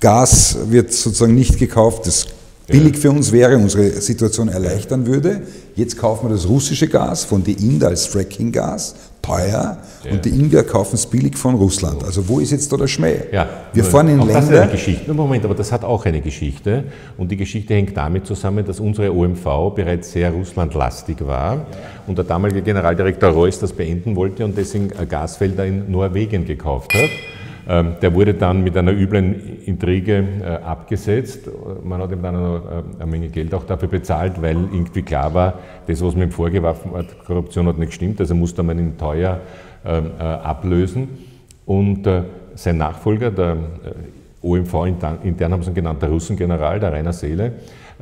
Gas wird sozusagen nicht gekauft, das billig für uns wäre, unsere Situation erleichtern würde. Jetzt kaufen wir das russische Gas von den Inder als Fracking-Gas, teuer, ja. und die Inder kaufen es billig von Russland. Also wo ist jetzt da der Schmäh? Ja, wir fahren in auch Länder... Das ist eine Geschichte. Moment, aber das hat auch eine Geschichte. Und die Geschichte hängt damit zusammen, dass unsere OMV bereits sehr russlandlastig war und der damalige Generaldirektor Reuss das beenden wollte und deswegen Gasfelder in Norwegen gekauft hat. Ähm, der wurde dann mit einer üblen Intrige äh, abgesetzt. Man hat ihm dann äh, eine Menge Geld auch dafür bezahlt, weil irgendwie klar war, das, was man ihm vorgeworfen hat, Korruption hat nicht gestimmt, also musste man ihn teuer ähm, äh, ablösen. Und sein Nachfolger, der OMV intern haben sie ihn genannt, der Russengeneral, der Rainer Seele,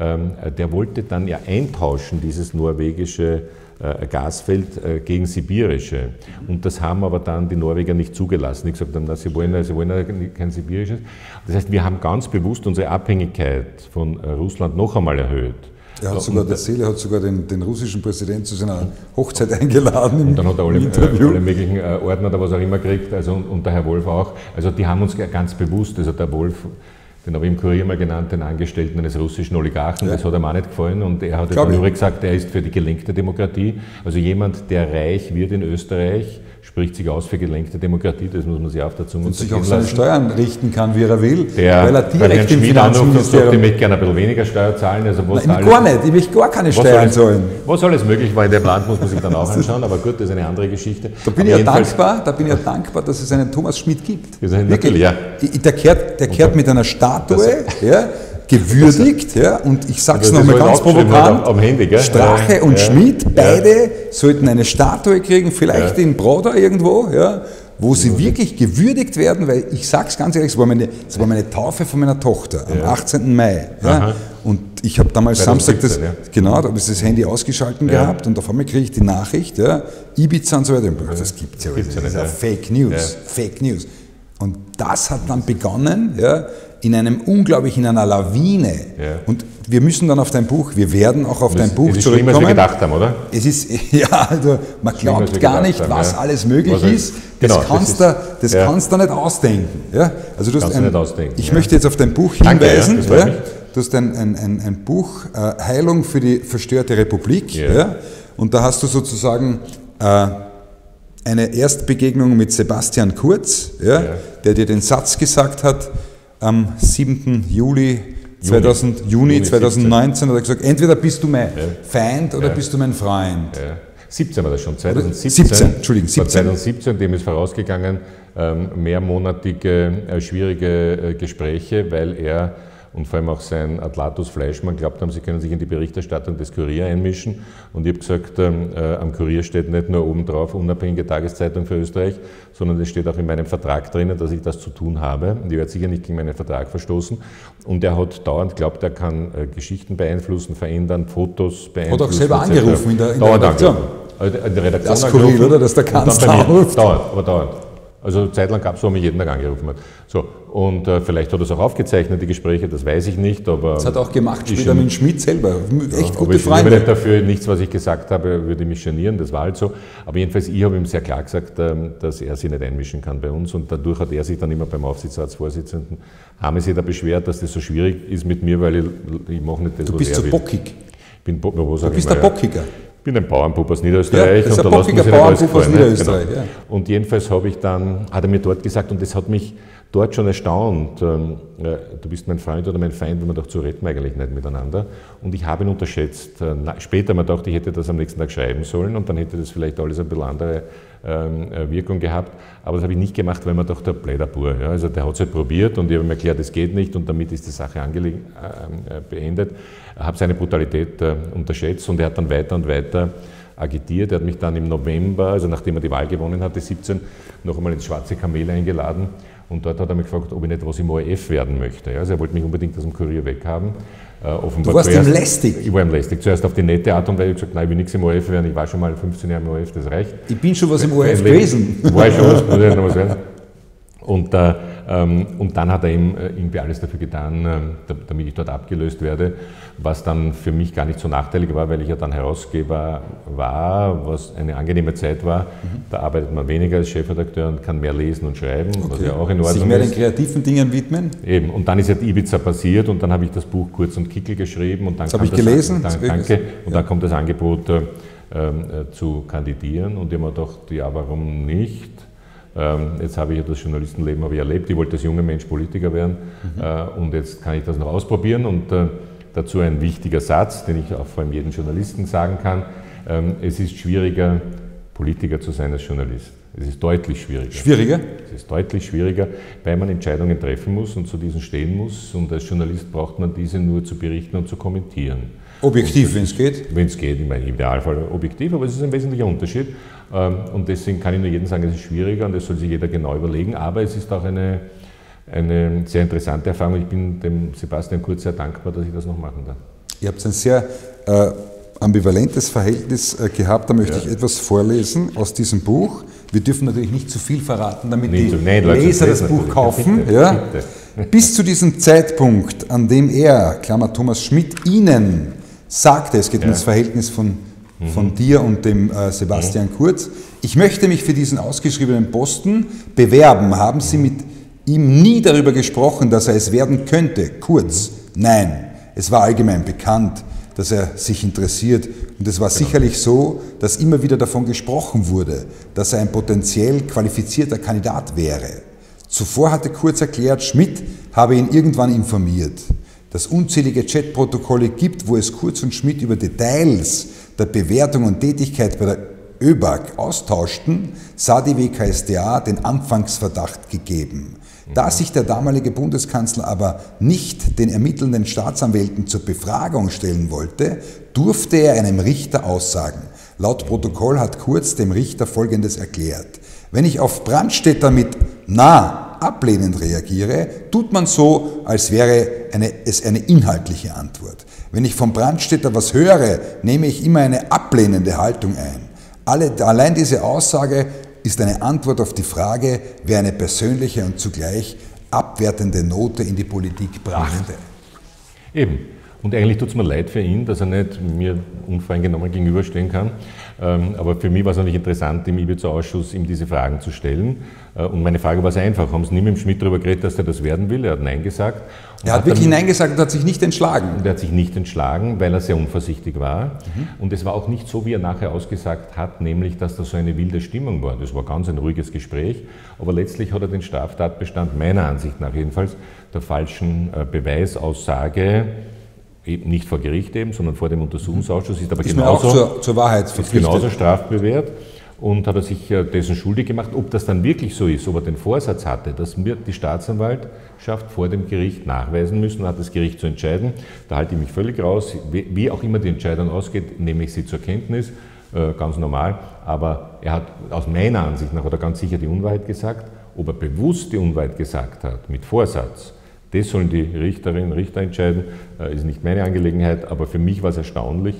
der wollte dann ja eintauschen, dieses norwegische äh, Gasfeld äh, gegen sibirische. Und das haben aber dann die Norweger nicht zugelassen. Die gesagt haben, na, sie wollen, sie wollen kein sibirisches. Das heißt, wir haben ganz bewusst unsere Abhängigkeit von äh, Russland noch einmal erhöht. Er hat sogar, der Seele hat sogar den, den russischen Präsidenten zu seiner Hochzeit eingeladen. Und dann hat er alle, äh, alle möglichen äh, Ordner oder was auch immer gekriegt, also, und, und, der Herr Wolf auch. Also die haben uns ganz bewusst, also der Wolf den habe ich im Kurier mal genannt, den Angestellten eines russischen Oligarchen. Ja. Das hat ihm auch nicht gefallen. Und er hat dann nur gesagt, er ist für die gelenkte Demokratie. Also jemand, der reich wird in Österreich, spricht sich aus für gelenkte Demokratie, das muss man sich auf der Zunge Und sich auch seine Steuern richten kann, wie er will, der, weil er direkt im Finanzministerium... Ich möchte gerne ein bisschen weniger Steuer zahlen. Also was Nein, alles, gar nicht, ich möchte gar keine Steuern alles, zahlen. Was alles möglich war in dem Land, muss man sich dann auch anschauen, aber gut, das ist eine andere Geschichte. Da bin, ich ja, dankbar, da bin ich ja dankbar, dass es einen Thomas Schmidt gibt. Natürlich, ja. Der kehrt, der kehrt mit einer Statue, ja, gewürdigt. Ja, und ich sage es nochmal ganz provokant, am Handy, gell? Strache ja, und ja, Schmidt, beide sollten eine Statue kriegen, vielleicht in Broda irgendwo, ja, wo sie wirklich gewürdigt werden, weil ich sage es ganz ehrlich, es war, meine, es war meine Taufe von meiner Tochter am 18. Mai. Ja, und ich habe damals Samstag das, genau, da habe ich das Handy ausgeschalten gehabt und auf einmal kriege ich die Nachricht, ja, Ibiza und so weiter. Das gibt es ja, das ist ja Fake News, Fake News. Und das hat dann begonnen, ja, in einem unglaublich, in einer Lawine. Ja. Und wir müssen dann auf dein Buch, wir werden auch auf dein Buch es ist zurückkommen. Schlimm, als wir gedacht haben, oder? Es ist, ja, also man glaubt schlimm, gar nicht, haben, was ja. alles möglich was ist. Das genau, kannst du das ja. kannst du nicht ausdenken. Ja? Also du hast ein, ich ja. möchte jetzt auf dein Buch hinweisen. Danke, ja, du hast ein, ein, ein, ein Buch, äh, Heilung für die verstörte Republik. Ja. Und da hast du sozusagen äh, eine Erstbegegnung mit Sebastian Kurz, ja, der dir den Satz gesagt hat, am 7. Juli 2000, Juni, Juni 2019 hat er gesagt, entweder bist du mein ja. Feind oder ja. bist du mein Freund. Ja. 17 war das schon, 2017. 17, Entschuldigung, 17. 2017, dem ist vorausgegangen, ähm, mehrmonatige, äh, schwierige äh, Gespräche, weil er und vor allem auch sein Atlatus Fleischmann glaubt haben, sie können sich in die Berichterstattung des Kurier einmischen. Und ich habe gesagt, ähm, äh, am Kurier steht nicht nur oben drauf unabhängige Tageszeitung für Österreich, sondern es steht auch in meinem Vertrag drinnen, dass ich das zu tun habe. Und ich werde sicher nicht gegen meinen Vertrag verstoßen. Und er hat dauernd glaubt, er kann äh, Geschichten beeinflussen, verändern, Fotos beeinflussen. Hat auch selber angerufen in der, in der Redaktion. In der Redaktion das ist skurril, oder? Dass der Kanzler anruft. Dauernd, aber dauernd. Also zeitlang gab es, wo er mich jeden Tag angerufen hat. So, und äh, vielleicht hat er es auch aufgezeichnet, die Gespräche, das weiß ich nicht. Aber das hat auch gemacht, später mit Schmidt selber. Echt ja, gute ich Freunde. Ich dafür nichts, was ich gesagt habe, würde mich genieren, das war halt so. Aber jedenfalls, ich habe ihm sehr klar gesagt, ähm, dass er sich nicht einmischen kann bei uns. Und dadurch hat er sich dann immer beim Aufsichtsratsvorsitzenden, haben sie da beschwert, dass das so schwierig ist mit mir, weil ich, ich mache nicht das, du was bist er so will. bockig. Bin, wo du bist der Bockiger. Ich bin ein Bauernbub aus Niederösterreich. Ja, das ist ein bockiger Bauernbub aus Niederösterreich. Genau. Ja. Und jedenfalls habe ich dann, hat er mir dort gesagt, und das hat mich dort schon erstaunt, ähm, äh, du bist mein Freund oder mein Feind, wenn wir doch zu reden eigentlich nicht miteinander. Und ich habe ihn unterschätzt. Äh, später mir gedacht, ich hätte das am nächsten Tag schreiben sollen und dann hätte das vielleicht alles ein bisschen andere Wirkung gehabt. Aber das habe ich nicht gemacht, weil man doch der Bläderbur. Ja, also der hat es halt probiert und ich habe ihm erklärt, es geht nicht und damit ist die Sache angelegt, äh, beendet. Ich habe seine Brutalität äh, unterschätzt und er hat dann weiter und weiter agitiert. Er hat mich dann im November, also nachdem er die Wahl gewonnen hatte, 17, noch einmal ins Schwarze Kamel eingeladen. Und dort hat er mich gefragt, ob ich nicht was im ORF werden möchte. Also er wollte mich unbedingt aus dem Kurier weghaben. Äh, offenbar du warst zuerst, im Lästig? Ich war im Lästig. Zuerst auf die nette Art und Weise gesagt, nein, ich will nichts im ORF werden. Ich war schon mal 15 Jahre im ORF, das reicht. Ich bin schon was im ORF gewesen. War ich schon was, muss ich noch was werden. Und, äh, und dann hat er eben äh, irgendwie alles dafür getan, äh, damit ich dort abgelöst werde, was dann für mich gar nicht so nachteilig war, weil ich ja dann Herausgeber war, was eine angenehme Zeit war. Mhm. Da arbeitet man weniger als Chefredakteur und kann mehr lesen und schreiben, okay. was ja auch in Ordnung Sich mehr den kreativen Dingen widmen? Eben, und dann ist ja Ibiza passiert und dann habe ich das Buch Kurz und Kickel geschrieben und dann das habe ich gelesen. Dann, danke. Und ja. dann kommt das Angebot äh, äh, zu kandidieren und ich habe mir gedacht, ja, warum nicht? Ähm, jetzt habe ich ja das Journalistenleben ich erlebt. Ich wollte als junger Mensch Politiker werden mhm. Äh, und jetzt kann ich das noch ausprobieren. Und äh, dazu ein wichtiger Satz, den ich auch vor allem jedem Journalisten sagen kann. Ähm, es ist schwieriger, Politiker zu sein als Journalist. Es ist deutlich schwieriger. Schwieriger? Es ist deutlich schwieriger, weil man Entscheidungen treffen muss und zu diesen stehen muss. Und als Journalist braucht man diese nur zu berichten und zu kommentieren. Objektiv, wenn es geht? Wenn es geht, ich meine, im Idealfall objektiv, aber es ist ein wesentlicher Unterschied. Ähm, und deswegen kann ich nur jedem sagen, es ist schwieriger und das soll sich jeder genau überlegen. Aber es ist auch eine, eine sehr interessante Erfahrung. Ich bin dem Sebastian Kurz sehr dankbar, dass ich das noch machen darf. Ihr habt ein sehr äh, ambivalentes Verhältnis äh, gehabt. Da möchte ja. ich etwas vorlesen aus diesem Buch. Wir dürfen natürlich nicht zu viel verraten, damit nicht die nein, Leser das Buch kaufen. Bitte, ja. Bitte. Bis zu diesem Zeitpunkt, an dem er, Klammer Thomas Schmidt, Ihnen sagte, es geht ja. um das Verhältnis von, mhm. von dir und dem äh, Sebastian mhm. Kurz, ich möchte mich für diesen ausgeschriebenen Posten bewerben. Haben Sie mit ihm nie darüber gesprochen, dass er es werden könnte? Kurz, nein. Es war allgemein bekannt, dass er sich interessiert. Und es war genau. sicherlich so, dass immer wieder davon gesprochen wurde, dass er ein potenziell qualifizierter Kandidat wäre. Zuvor hatte Kurz erklärt, Schmidt habe ihn irgendwann informiert dass unzählige Chatprotokolle gibt, wo es Kurz und Schmidt über Details der Bewertung und Tätigkeit bei der ÖBAG austauschten, sah die WKSDA den Anfangsverdacht gegeben. Da sich der damalige Bundeskanzler aber nicht den ermittelnden Staatsanwälten zur Befragung stellen wollte, durfte er einem Richter aussagen. Laut Protokoll hat Kurz dem Richter Folgendes erklärt. Wenn ich auf Brandstätter mit na ablehnend reagiere, tut man so, als wäre eine, es eine inhaltliche Antwort. Wenn ich vom Brandstätter was höre, nehme ich immer eine ablehnende Haltung ein. Alle, allein diese Aussage ist eine Antwort auf die Frage, wer eine persönliche und zugleich abwertende Note in die Politik brachte. Eben. Und eigentlich tut es mir leid für ihn, dass er nicht mir unvoreingenommen gegenüberstehen kann. Ähm, aber für mich war es natürlich interessant, im Ibiza-Ausschuss ihm diese Fragen zu stellen. Äh, und meine Frage war sehr einfach. Haben Sie nie mit dem Schmidt darüber geredet, dass er das werden will? Er hat Nein gesagt. er hat, hat wirklich Nein gesagt und hat sich nicht entschlagen. Er hat sich nicht entschlagen, weil er sehr unvorsichtig war. Mhm. Und es war auch nicht so, wie er nachher ausgesagt hat, nämlich, dass da so eine wilde Stimmung war. Das war ganz ein ruhiges Gespräch. Aber letztlich hat er den Straftatbestand meiner Ansicht nach jedenfalls der falschen äh, Beweisaussage eben nicht vor Gericht eben, sondern vor dem Untersuchungsausschuss, ist aber ist genauso, auch zur, zur Wahrheit ist genauso strafbewehrt und hat er sich äh, dessen schuldig gemacht. Ob das dann wirklich so ist, ob er den Vorsatz hatte, das wird die Staatsanwaltschaft vor dem Gericht nachweisen müssen, hat das Gericht zu entscheiden. Da halte ich mich völlig raus. Wie auch immer die Entscheidung ausgeht, nehme ich sie zur Kenntnis, äh, ganz normal. Aber er hat aus meiner Ansicht nach, hat er ganz sicher die Unwahrheit gesagt. Ob er bewusst die Unwahrheit gesagt hat, mit Vorsatz, das sollen die Richterinnen und Richter entscheiden, äh, ist nicht meine Angelegenheit, aber für mich war es erstaunlich,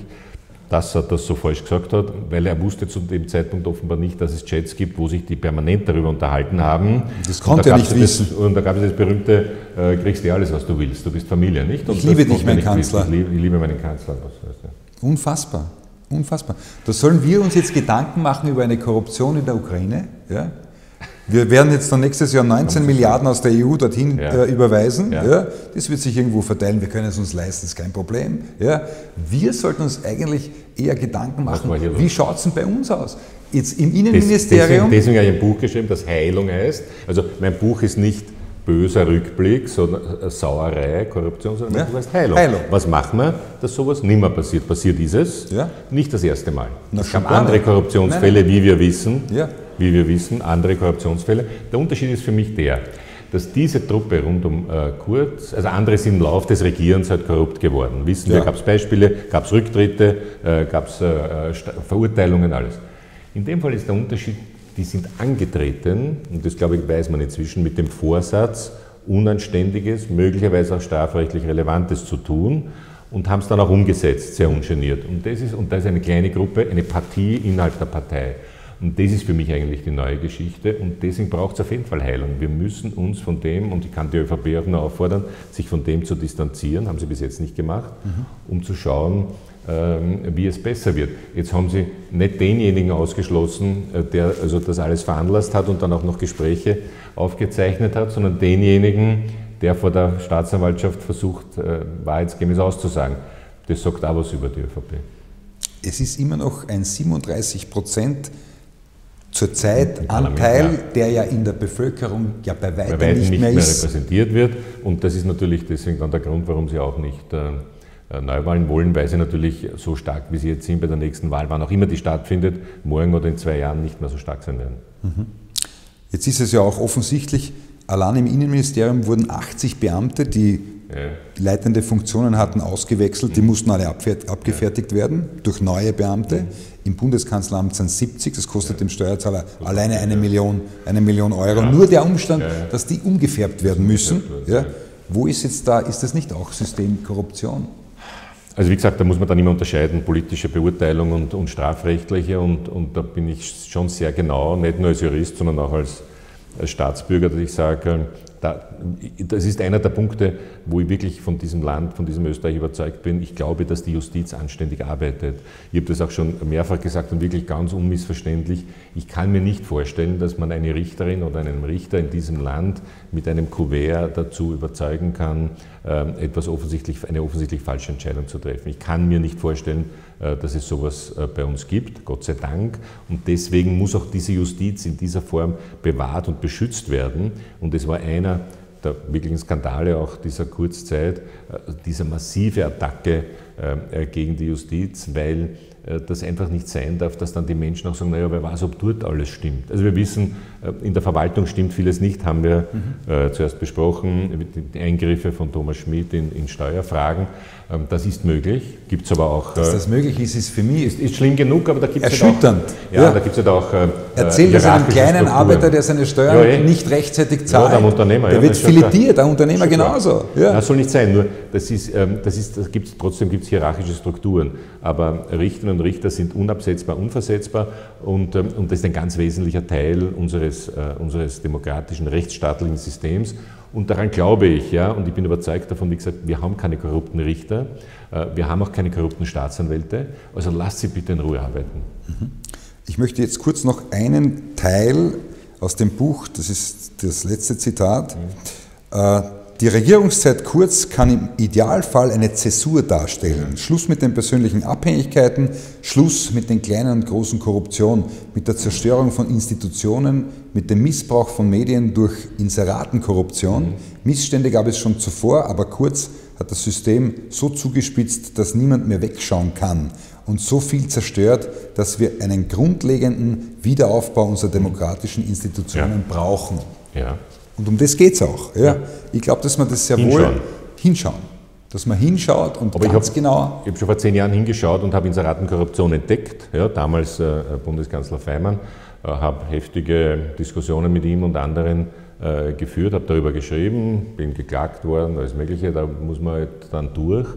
dass er das so falsch gesagt hat, weil er wusste zu dem Zeitpunkt offenbar nicht, dass es Chats gibt, wo sich die permanent darüber unterhalten haben. Das konnte er nicht wissen. Das, und da gab es das berühmte, äh, kriegst du alles, was du willst, du bist Familie, nicht? Und ich liebe dich, mein Kanzler. Ich liebe, ich liebe meinen Kanzler. Unfassbar, unfassbar. Da sollen wir uns jetzt Gedanken machen über eine Korruption in der Ukraine, ja? Wir werden jetzt dann nächstes Jahr 19 Milliarden aus der EU dorthin ja. äh, überweisen. Ja. ja. Das wird sich irgendwo verteilen. Wir können es uns leisten, ist kein Problem. Ja. Wir sollten uns eigentlich eher Gedanken machen, wie schaut es denn bei uns aus? Jetzt im Innenministerium. Deswegen, deswegen habe ich ein Buch geschrieben, das Heilung heißt. Also mein Buch ist nicht böser Rückblick, sondern Sauerei, Korruption, sondern ja. heißt Heilung. Heilung. Was machen wir, dass sowas nicht mehr passiert? Passiert ist es, ja. nicht das erste Mal. Na, es gab andere Korruptionsfälle, nein, nein. wie wir wissen. Ja wie wir wissen, andere Korruptionsfälle. Der Unterschied ist für mich der, dass diese Truppe rund um äh, Kurz, also andere sind im Lauf des Regierens halt korrupt geworden. Wissen ja. wir, gab es Beispiele, gab es Rücktritte, äh, gab es äh, Verurteilungen, alles. In dem Fall ist der Unterschied, die sind angetreten, und das glaube ich weiß man inzwischen, mit dem Vorsatz, Unanständiges, möglicherweise auch strafrechtlich Relevantes zu tun und haben es dann auch umgesetzt, sehr ungeniert. Und das ist, und das ist eine kleine Gruppe, eine Partie innerhalb der Partei. Und das ist für mich eigentlich die neue Geschichte und deswegen braucht es auf jeden Fall Heilung. Wir müssen uns von dem, und ich kann die ÖVP auch nur auffordern, sich von dem zu distanzieren, haben sie bis jetzt nicht gemacht, mhm. um zu schauen, ähm, wie es besser wird. Jetzt haben sie nicht denjenigen ausgeschlossen, äh, der also das alles veranlasst hat und dann auch noch Gespräche aufgezeichnet hat, sondern denjenigen, der vor der Staatsanwaltschaft versucht, äh, wahrheitsgemäß auszusagen. Das sagt auch was über die ÖVP. Es ist immer noch ein 37 Prozent zurzeit Anteil, der ja in der Bevölkerung ja bei weitem, bei weitem nicht, nicht, mehr, mehr repräsentiert wird. Und das ist natürlich deswegen dann der Grund, warum sie auch nicht äh, äh, Neuwahlen wollen, weil sie natürlich so stark, wie sie jetzt sind bei der nächsten Wahl, wann auch immer die stattfindet, morgen oder in zwei Jahren nicht mehr so stark sein werden. Mhm. Jetzt ist es ja auch offensichtlich, allein im Innenministerium wurden 80 Beamte, die ja. leitende Funktionen hatten, ausgewechselt. Die mhm. mussten alle abgefertigt werden durch neue Beamte. Mhm. Im Bundeskanzleramt sind 70, das kostet dem Steuerzahler alleine eine Million, eine Million Euro. Nur der Umstand, dass die umgefärbt werden müssen. Ja, wo ist jetzt da, ist das nicht auch Systemkorruption? Also wie gesagt, da muss man dann immer unterscheiden, politische Beurteilung und, und strafrechtliche und, und da bin ich schon sehr genau, nicht nur als Jurist, sondern auch als, als Staatsbürger, dass ich sage, da, das ist einer der Punkte, wo ich wirklich von diesem Land, von diesem Österreich überzeugt bin. Ich glaube, dass die Justiz anständig arbeitet. Ich habe das auch schon mehrfach gesagt und wirklich ganz unmissverständlich. Ich kann mir nicht vorstellen, dass man eine Richterin oder einen Richter in diesem Land mit einem Kuvert dazu überzeugen kann, etwas offensichtlich, eine offensichtlich falsche Entscheidung zu treffen. Ich kann mir nicht vorstellen, äh, dass es sowas äh, bei uns gibt, Gott sei Dank. Und deswegen muss auch diese Justiz in dieser Form bewahrt und beschützt werden. Und es war einer der wirklichen Skandale auch dieser Kurzzeit, äh, diese massive Attacke gegen die Justiz, weil das einfach nicht sein darf, dass dann die Menschen auch sagen, naja, wer weiß, ob dort alles stimmt. Also wir wissen, in der Verwaltung stimmt vieles nicht, haben wir mhm. zuerst besprochen, die Eingriffe von Thomas Schmidt in, in Steuerfragen. Ähm, das ist möglich, gibt es aber auch. Dass äh, das möglich ist, ist für mich. Ist, ist schlimm genug, aber da gibt es Erschütternd. Halt auch, ja, ja, da gibt es halt auch. Äh, Erzähl das einem kleinen Strukturen. Arbeiter, der seine Steuern ja, eh. nicht rechtzeitig zahlt. Ja, der Unternehmer. Der wird filetiert, der Unternehmer genauso. Ja. Das soll nicht sein, nur das ist, ähm, das ist, das gibt's, trotzdem gibt es hierarchische Strukturen. Aber Richterinnen und Richter sind unabsetzbar, unversetzbar und, ähm, und das ist ein ganz wesentlicher Teil unseres, äh, unseres demokratischen, rechtsstaatlichen Systems. Und daran glaube ich, ja, und ich bin überzeugt davon, wie gesagt, wir haben keine korrupten Richter, äh, wir haben auch keine korrupten Staatsanwälte, also lasst sie bitte in Ruhe arbeiten. Mhm. Ich möchte jetzt kurz noch einen Teil aus dem Buch, das ist das letzte Zitat, mhm. äh, die Regierungszeit Kurz kann im Idealfall eine Zäsur darstellen. Schluss mit den persönlichen Abhängigkeiten, Schluss mit den kleinen und großen Korruption, mit der Zerstörung von Institutionen, mit dem Missbrauch von Medien durch Inseratenkorruption. Missstände gab es schon zuvor, aber Kurz hat das System so zugespitzt, dass niemand mehr wegschauen kann und so viel zerstört, dass wir einen grundlegenden Wiederaufbau unserer demokratischen Institutionen ja. brauchen. Ja. Und um das geht es auch. Ja. Ich glaube, dass man das sehr hinschauen. wohl hinschauen. Dass man hinschaut und Aber ganz ich hab, genau. Ich habe schon vor zehn Jahren hingeschaut und habe Inseratenkorruption entdeckt. Ja, damals äh, Bundeskanzler Feimann. Äh, habe heftige Diskussionen mit ihm und anderen äh, geführt, habe darüber geschrieben, bin geklagt worden, alles Mögliche, da muss man halt dann durch.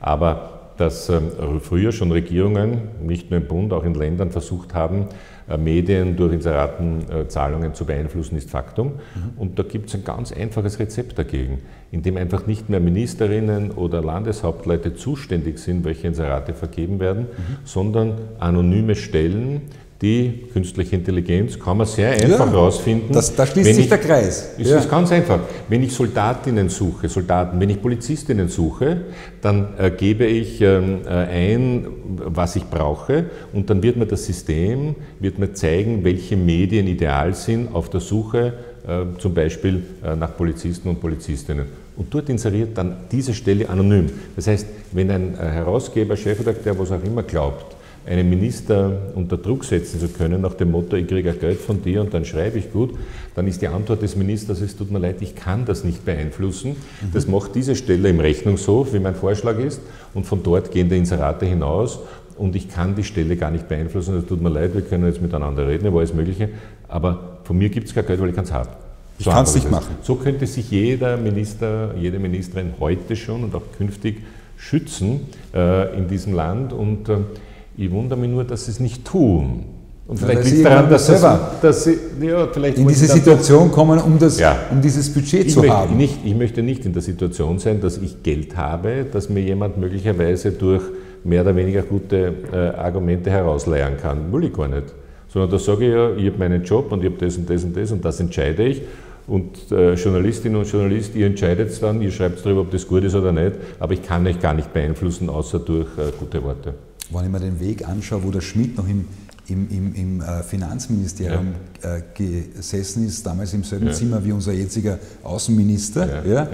Aber dass ähm, früher schon Regierungen, nicht nur im Bund, auch in Ländern versucht haben, äh, Medien durch Inseratenzahlungen zu beeinflussen, ist Faktum. Mhm. Und da gibt es ein ganz einfaches Rezept dagegen, indem einfach nicht mehr Ministerinnen oder Landeshauptleute zuständig sind, welche Inserate vergeben werden, mhm. sondern anonyme Stellen, die künstliche Intelligenz kann man sehr einfach herausfinden. Ja, da schließt sich ich, der Kreis. Es ja. ist ganz einfach. Wenn ich Soldatinnen suche, Soldaten, wenn ich Polizistinnen suche, dann äh, gebe ich ähm, äh, ein, was ich brauche und dann wird mir das System wird mir zeigen, welche Medien ideal sind auf der Suche äh, zum Beispiel äh, nach Polizisten und Polizistinnen. Und dort inseriert dann diese Stelle anonym. Das heißt, wenn ein äh, Herausgeber, Chefredakteur, was auch immer glaubt, einen Minister unter Druck setzen zu können, nach dem Motto, ich kriege Geld von dir und dann schreibe ich gut, dann ist die Antwort des Ministers, es tut mir leid, ich kann das nicht beeinflussen. Mhm. Das macht diese Stelle im Rechnungshof, wie mein Vorschlag ist, und von dort gehen die Inserate hinaus und ich kann die Stelle gar nicht beeinflussen. Es tut mir leid, wir können jetzt miteinander reden, über alles Mögliche, aber von mir gibt es kein Geld, weil ich keins habe. Ich kann es nicht machen. So könnte sich jeder Minister, jede Ministerin heute schon und auch künftig schützen äh, in diesem Land und äh, ich wundere mich nur, dass sie es nicht tun. Und vielleicht liegt es daran, dass, das, dass sie ja, vielleicht in diese Situation kommen, um, das, ja. um dieses Budget ich zu haben. Nicht, ich möchte nicht in der Situation sein, dass ich Geld habe, dass mir jemand möglicherweise durch mehr oder weniger gute äh, Argumente herausleiern kann. Will ich gar nicht. Sondern da sage ich ja, ich habe meinen Job und ich habe das und das und das und das entscheide ich. Und äh, Journalistinnen und Journalist, ihr entscheidet es dann, ihr schreibt darüber, ob das gut ist oder nicht, aber ich kann euch gar nicht beeinflussen, außer durch äh, gute Worte wenn ich mir den Weg anschaue, wo der Schmidt noch im, im, im, im äh, Finanzministerium ja. Äh, gesessen ist, damals im selben ja. Zimmer wie unser jetziger Außenminister. Ja.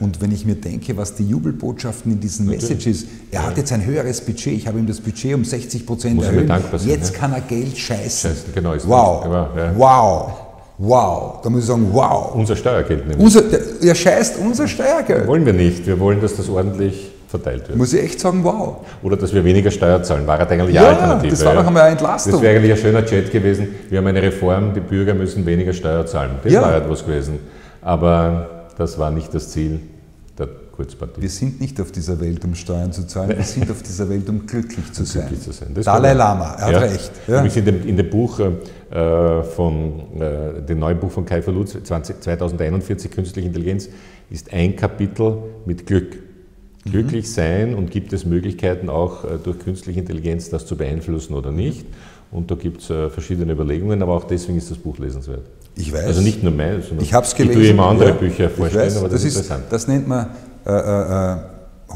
Und wenn ich mir denke, was die Jubelbotschaften in diesen Natürlich. Messages, er hat jetzt ein höheres Budget, ich habe ihm das Budget um 60 Prozent erhöht, jetzt kann er Geld scheißen. scheißen genau, wow, wow. Wow, da muss ich sagen, wow. Unser Steuergeld nämlich. Unser, er scheißt unser Steuergeld. Wollen wir nicht. Wir wollen, dass das ordentlich verteilt wird. Muss ich echt sagen, wow. Oder dass wir weniger Steuer zahlen, war halt eigentlich ja, eine Alternative. Das war doch einmal eine Entlastung. Das wäre eigentlich ein schöner Chat gewesen. Wir haben eine Reform, die Bürger müssen weniger Steuer zahlen. Das ja. war etwas gewesen. Aber das war nicht das Ziel der Kurzpartie. Wir sind nicht auf dieser Welt, um Steuern zu zahlen, wir sind auf dieser Welt, um glücklich zu sein. Glücklich zu sein. Dalai Lama, er hat ja. recht. Ja. In, dem, in dem Buch äh, von, äh, dem neuen Buch von Kai Verlutz, 2041 Künstliche Intelligenz, ist ein Kapitel mit Glück glücklich sein und gibt es Möglichkeiten auch äh, durch künstliche Intelligenz das zu beeinflussen oder nicht. Und da gibt es äh, verschiedene Überlegungen, aber auch deswegen ist das Buch lesenswert. Ich weiß. Also nicht nur mein, sondern ich habe es gelesen. Ich tue immer andere ja, Bücher vorstellen, weiß, aber das, das ist interessant. Das nennt man äh, äh, äh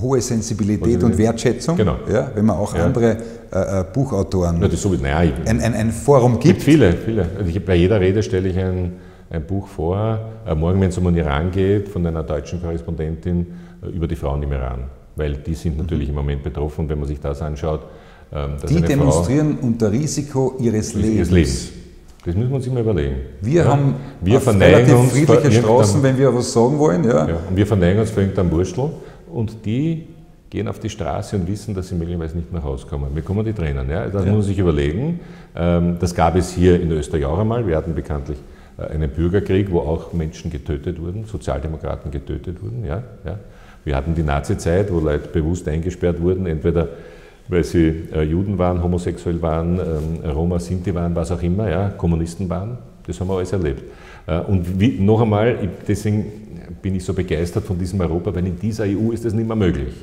hohe Sensibilität und Wertschätzung, genau. ja, wenn man auch ja. andere äh, Buchautoren ja, so, naja, ein, ein, ein, Forum gibt. gibt viele, viele. Also ich, bei jeder Rede stelle ich ein, ein Buch vor. morgen, wenn es um den Iran geht, von einer deutschen Korrespondentin, äh, über die Frauen im Iran, weil die sind mhm. natürlich im Moment betroffen, wenn man sich das anschaut. Ähm, die demonstrieren Frau, unter Risiko ihres Lebens. ihres Lebens. Das müssen wir uns immer überlegen. Wir ja? haben wir relativ uns friedliche Straßen, wenn wir was sagen wollen. Ja. ja. und wir verneigen uns für irgendeinen Wurstel und die gehen auf die Straße und wissen, dass sie möglicherweise nicht nach Hause kommen. Mir kommen die Tränen. Ja? Das ja. muss man sich überlegen. Ähm, das gab es hier in Österreich auch einmal. Wir hatten bekanntlich äh, einen Bürgerkrieg, wo auch Menschen getötet wurden, Sozialdemokraten getötet wurden. Ja? Ja? Wir hatten die Nazi-Zeit, wo Leute bewusst eingesperrt wurden, entweder weil sie äh, Juden waren, homosexuell waren, ähm, Roma, Sinti waren, was auch immer, ja, Kommunisten waren. Das haben wir alles erlebt. Äh, und wie, noch einmal, deswegen bin ich so begeistert von diesem Europa, weil in dieser EU ist das nicht mehr möglich.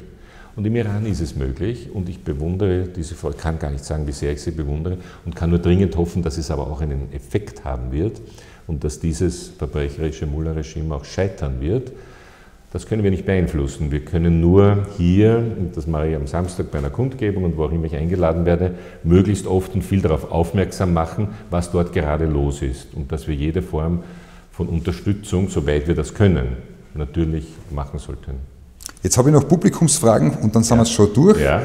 Und im Iran ist es möglich und ich bewundere diese Frau, kann gar nicht sagen, wie sehr ich sie bewundere und kann nur dringend hoffen, dass es aber auch einen Effekt haben wird und dass dieses verbrecherische Mullah-Regime auch scheitern wird. Das können wir nicht beeinflussen. Wir können nur hier, und das mache ich am Samstag bei einer Kundgebung und wo auch immer ich eingeladen werde, möglichst oft und viel darauf aufmerksam machen, was dort gerade los ist und dass wir jede Form von Unterstützung, soweit wir das können, natürlich machen sollten. Jetzt habe ich noch Publikumsfragen und dann sind ja. wir schon durch. Ja.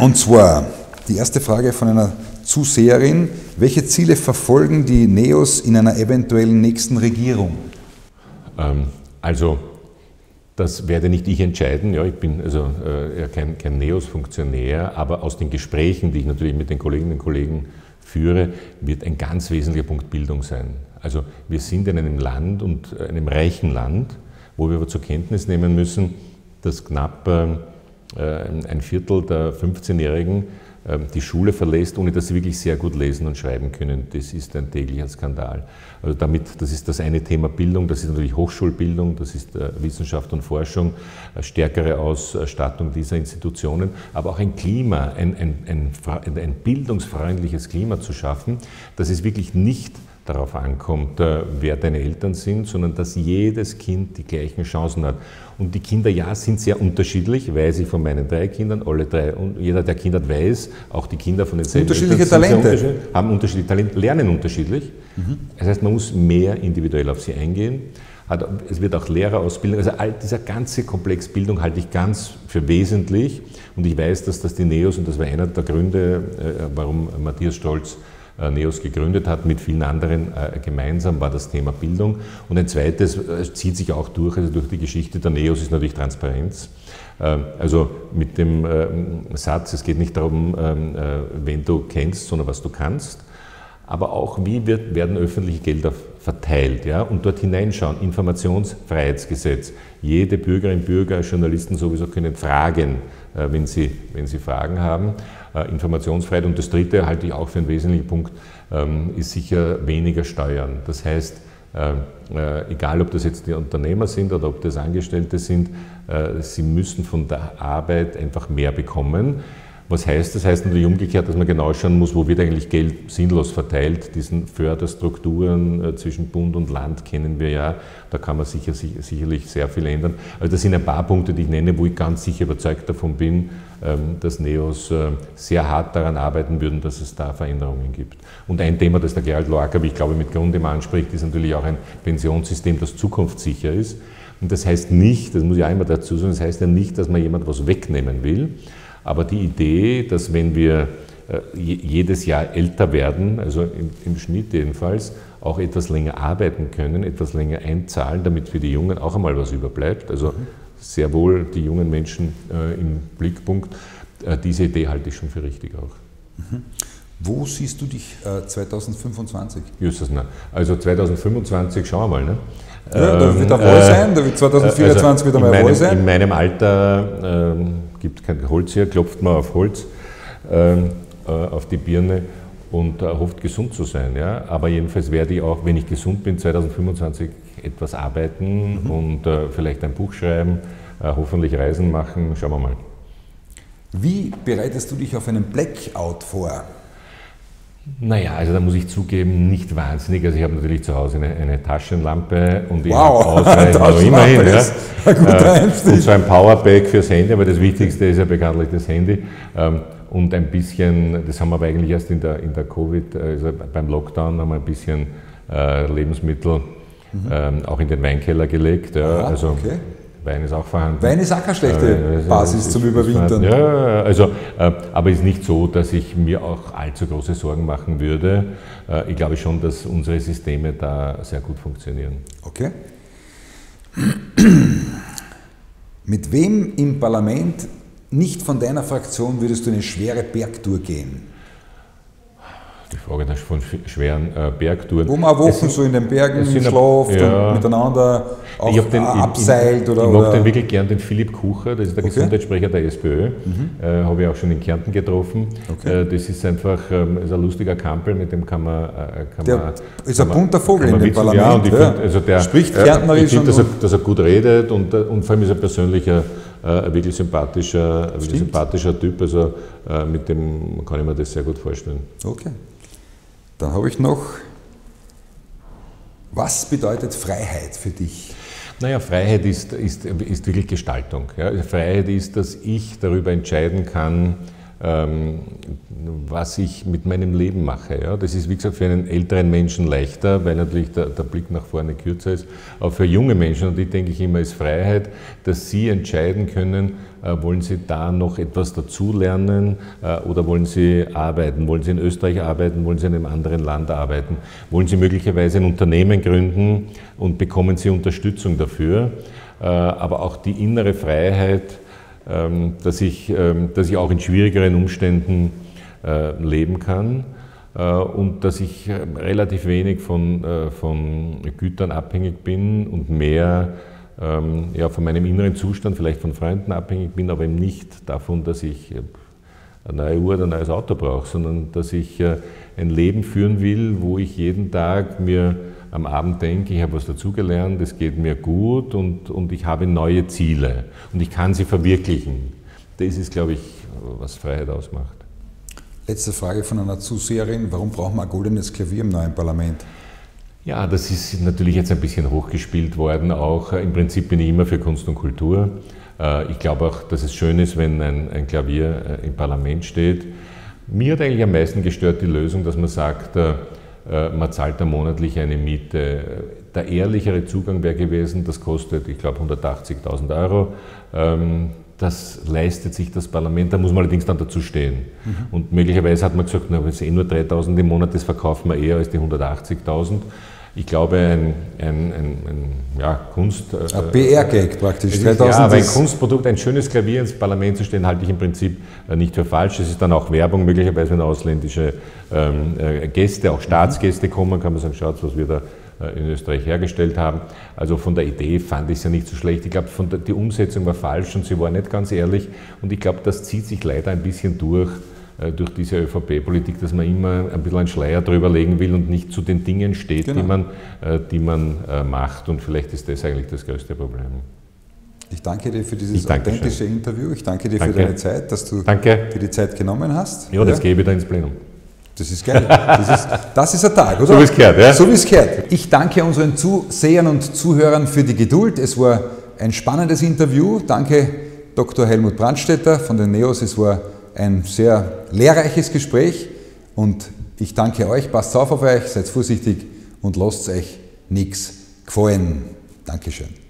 Und zwar die erste Frage von einer Zuseherin. Welche Ziele verfolgen die Neos in einer eventuellen nächsten Regierung? Ähm, also das werde nicht ich entscheiden. Ja, ich bin also äh, kein, kein NEOS-Funktionär, aber aus den Gesprächen, die ich natürlich mit den Kolleginnen und Kollegen führe, wird ein ganz wesentlicher Punkt Bildung sein. Also wir sind in einem Land und äh, einem reichen Land, wo wir aber zur Kenntnis nehmen müssen, dass knapp äh, ein Viertel der 15-Jährigen ähm, die Schule verlässt, ohne dass sie wirklich sehr gut lesen und schreiben können. Das ist ein täglicher Skandal. Also damit, das ist das eine Thema Bildung, das ist natürlich Hochschulbildung, das ist äh, Wissenschaft und Forschung, stärkere Ausstattung dieser Institutionen, aber auch ein Klima, ein, ein, ein, ein bildungsfreundliches Klima zu schaffen, dass es wirklich nicht darauf ankommt, äh, wer deine Eltern sind, sondern dass jedes Kind die gleichen Chancen hat. Und die Kinder, ja, sind sehr unterschiedlich, weiß ich von meinen drei Kindern, alle drei, und jeder, der Kinder hat, weiß, auch die Kinder von den selben Unterschiedliche Eltern Talente. Unterschiedlich, haben unterschiedliche Talente, lernen unterschiedlich. Mhm. Das heißt, man muss mehr individuell auf sie eingehen. Es wird auch Lehrerausbildung, also all dieser ganze Komplex Bildung halte ich ganz für wesentlich. Und ich weiß, dass das die NEOS, und das war einer der Gründe, äh, warum Matthias Stolz NEOS gegründet hat, mit vielen anderen äh, gemeinsam, war das Thema Bildung. Und ein zweites äh, zieht sich auch durch, also durch die Geschichte der NEOS ist natürlich Transparenz. Also mit dem Satz, es geht nicht darum, ähm, wen du kennst, sondern was du kannst, aber auch wie wird, werden öffentliche Gelder verteilt ja? und dort hineinschauen. Informationsfreiheitsgesetz. Jede Bürgerin, Bürger, Journalisten sowieso können fragen, wenn sie, wenn sie Fragen haben. Äh, Informationsfreiheit. Und das Dritte halte ich auch für einen wesentlichen Punkt, ähm, ist sicher weniger Steuern. Das heißt, ähm, äh, egal ob das jetzt die Unternehmer sind oder ob das Angestellte sind, äh, sie müssen von der Arbeit einfach mehr bekommen. Was heißt das? heißt natürlich umgekehrt, dass man genau schauen muss, wo wird eigentlich Geld sinnlos verteilt. Diesen Förderstrukturen äh, zwischen Bund und Land kennen wir ja. Da kann man sicher, sicherlich sehr viel ändern. Also das sind ein paar Punkte, die ich nenne, wo ich ganz sicher überzeugt davon bin, dass NEOS äh, sehr hart daran arbeiten würden, dass es da Veränderungen gibt. Und ein Thema, das der Gerald Lorca, wie ich glaube, mit Grund immer anspricht, ist natürlich auch ein Pensionssystem, das zukunftssicher ist. Und das heißt nicht, das muss ich immer dazu sagen, das heißt ja nicht, dass man jemand was wegnehmen will, aber die Idee, dass wenn wir äh, jedes Jahr älter werden, also im, im, Schnitt jedenfalls, auch etwas länger arbeiten können, etwas länger einzahlen, damit für die Jungen auch einmal was überbleibt. Also sehr wohl die jungen Menschen äh, im Blickpunkt. Äh, diese Idee halte ich schon für richtig auch. Mhm. Wo siehst du dich äh, 2025? Justus, na. Also 2025 schauen wir mal. Ne? Ja, da wird er wohl äh, sein, da wird 2024 also wieder mal wohl sein. In meinem Alter ähm, gibt es kein Holz hier, klopft man auf Holz, ähm, äh, auf die Birne und hofft gesund zu sein. Ja? Aber jedenfalls werde ich auch, wenn ich gesund bin, 2025 etwas arbeiten mhm. und äh, vielleicht ein Buch schreiben, äh, hoffentlich Reisen machen, schauen wir mal. Wie bereitest du dich auf einen Blackout vor? Naja, also da muss ich zugeben, nicht wahnsinnig. Also ich habe natürlich zu Hause eine, eine Taschenlampe und ich wow, habe ausreichend, aber immerhin. Ja, äh, und so ein Powerbank fürs Handy, aber das Wichtigste ist ja bekanntlich das Handy. Ähm, und ein bisschen, das haben wir aber eigentlich erst in der, in der Covid, also beim Lockdown haben wir ein bisschen äh, Lebensmittel mhm. ähm, auch in den Weinkeller gelegt. Ja, Aha, also okay. Wein ist auch vorhanden. Wein ist auch keine schlechte äh, Basis zum Überwintern. Ja, also, äh, aber es ist nicht so, dass ich mir auch allzu große Sorgen machen würde. Äh, ich glaube schon, dass unsere Systeme da sehr gut funktionieren. Okay. Mit wem im Parlament, nicht von deiner Fraktion, würdest du eine schwere Bergtour gehen? Die Frage von schweren äh, Bergtouren. Wo man Wochen so in den Bergen schlaft ja, und miteinander auch ich den, abseilt? oder, ich mag den wirklich gern, den Philipp Kucher, das ist der okay. Gesundheitssprecher der SPÖ. Mhm. Äh, Habe ich auch schon in Kärnten getroffen. Okay. Äh, das ist einfach ähm, ist ein lustiger Kampel, mit dem kann man. Äh, kann der man, ist ein bunter Vogel in dem Parlament. Ja, und ich ja. Find, also der, Spricht Kärntnerisch. Ich finde, dass, er, dass er gut redet und, und vor allem ist er persönlicher äh, ein wirklich sympathischer, ein wirklich sympathischer Typ. Also äh, mit dem kann ich mir das sehr gut vorstellen. Okay. Dann habe ich noch, was bedeutet Freiheit für dich? Naja, Freiheit ist, ist, ist wirklich Gestaltung. Ja. Freiheit ist, dass ich darüber entscheiden kann, was ich mit meinem Leben mache. Ja. Das ist, wie gesagt, für einen älteren Menschen leichter, weil natürlich der, der, Blick nach vorne kürzer ist. Aber für junge Menschen, und die denke ich immer, ist Freiheit, dass sie entscheiden können, äh, wollen sie da noch etwas dazulernen äh, oder wollen sie arbeiten? Wollen sie in Österreich arbeiten? Wollen sie in einem anderen Land arbeiten? Wollen sie möglicherweise ein Unternehmen gründen und bekommen sie Unterstützung dafür? Äh, aber auch die innere Freiheit, ähm, dass ich, ähm, dass ich auch in schwierigeren Umständen äh, leben kann äh, und dass ich äh, relativ wenig von, von Gütern abhängig bin und mehr ähm, ja, von meinem inneren Zustand, vielleicht von Freunden abhängig bin, aber eben nicht davon, dass ich eine neue Uhr oder ein neues Auto brauche, sondern dass ich ein Leben führen will, wo ich jeden Tag mir am Abend denke, ich habe was dazugelernt, es geht mir gut und, und ich habe neue Ziele und ich kann sie verwirklichen. Das ist, glaube ich, was Freiheit ausmacht. Letzte Frage von einer Zuseherin. Warum brauchen wir ein goldenes Klavier im neuen Parlament? Ja, das ist natürlich jetzt ein bisschen hochgespielt worden. Auch im Prinzip bin ich immer für Kunst und Kultur. Äh, ich glaube auch, dass es schön ist, wenn ein, ein Klavier äh, im Parlament steht. Mir hat eigentlich am meisten gestört die Lösung, dass man sagt, äh, man zahlt da monatlich eine Miete. Der ehrlichere Zugang wäre gewesen, das kostet, ich glaube, 180.000 Euro. Ähm, das leistet sich das Parlament, da muss man allerdings dann dazu stehen. Mhm. Und möglicherweise hat man gesagt, na, wenn es eh nur 3.000 im Monat das verkaufen wir eher als die 180.000. Ich glaube, ein, ein, ein, ein ja, Kunst. Äh, ein PR-Gag praktisch. Ist, ja, aber ein Kunstprodukt, ein schönes Klavier ins Parlament zu stellen, halte ich im Prinzip äh, nicht für falsch. Es ist dann auch Werbung, möglicherweise, wenn ausländische ähm, äh, Gäste, auch Staatsgäste kommen, kann man sagen, schaut, was wir da in Österreich hergestellt haben. Also von der Idee fand ich es ja nicht so schlecht. Ich glaube, die Umsetzung war falsch und sie war nicht ganz ehrlich. Und ich glaube, das zieht sich leider ein bisschen durch durch diese ÖVP-Politik, dass man immer ein bisschen einen Schleier drüber legen will und nicht zu den Dingen steht, genau. die man, äh, die man äh, macht. Und vielleicht ist das eigentlich das größte Problem. Ich danke dir für dieses authentische schön. Interview. Ich danke dir danke. für deine Zeit, dass du danke. dir die Zeit genommen hast. Ja, das ja. gebe ich da ins Plenum. Das ist geil. Das ist, das ist ein Tag, oder? So wie es gehört, ja? So wie es gehört. Ich danke unseren Zusehern und Zuhörern für die Geduld. Es war ein spannendes Interview. Danke Dr. Helmut Brandstetter von den NEOS. Es war ein sehr lehrreiches Gespräch und ich danke euch, passt auf auf euch, seid vorsichtig und lasst euch nichts gefallen. Dankeschön.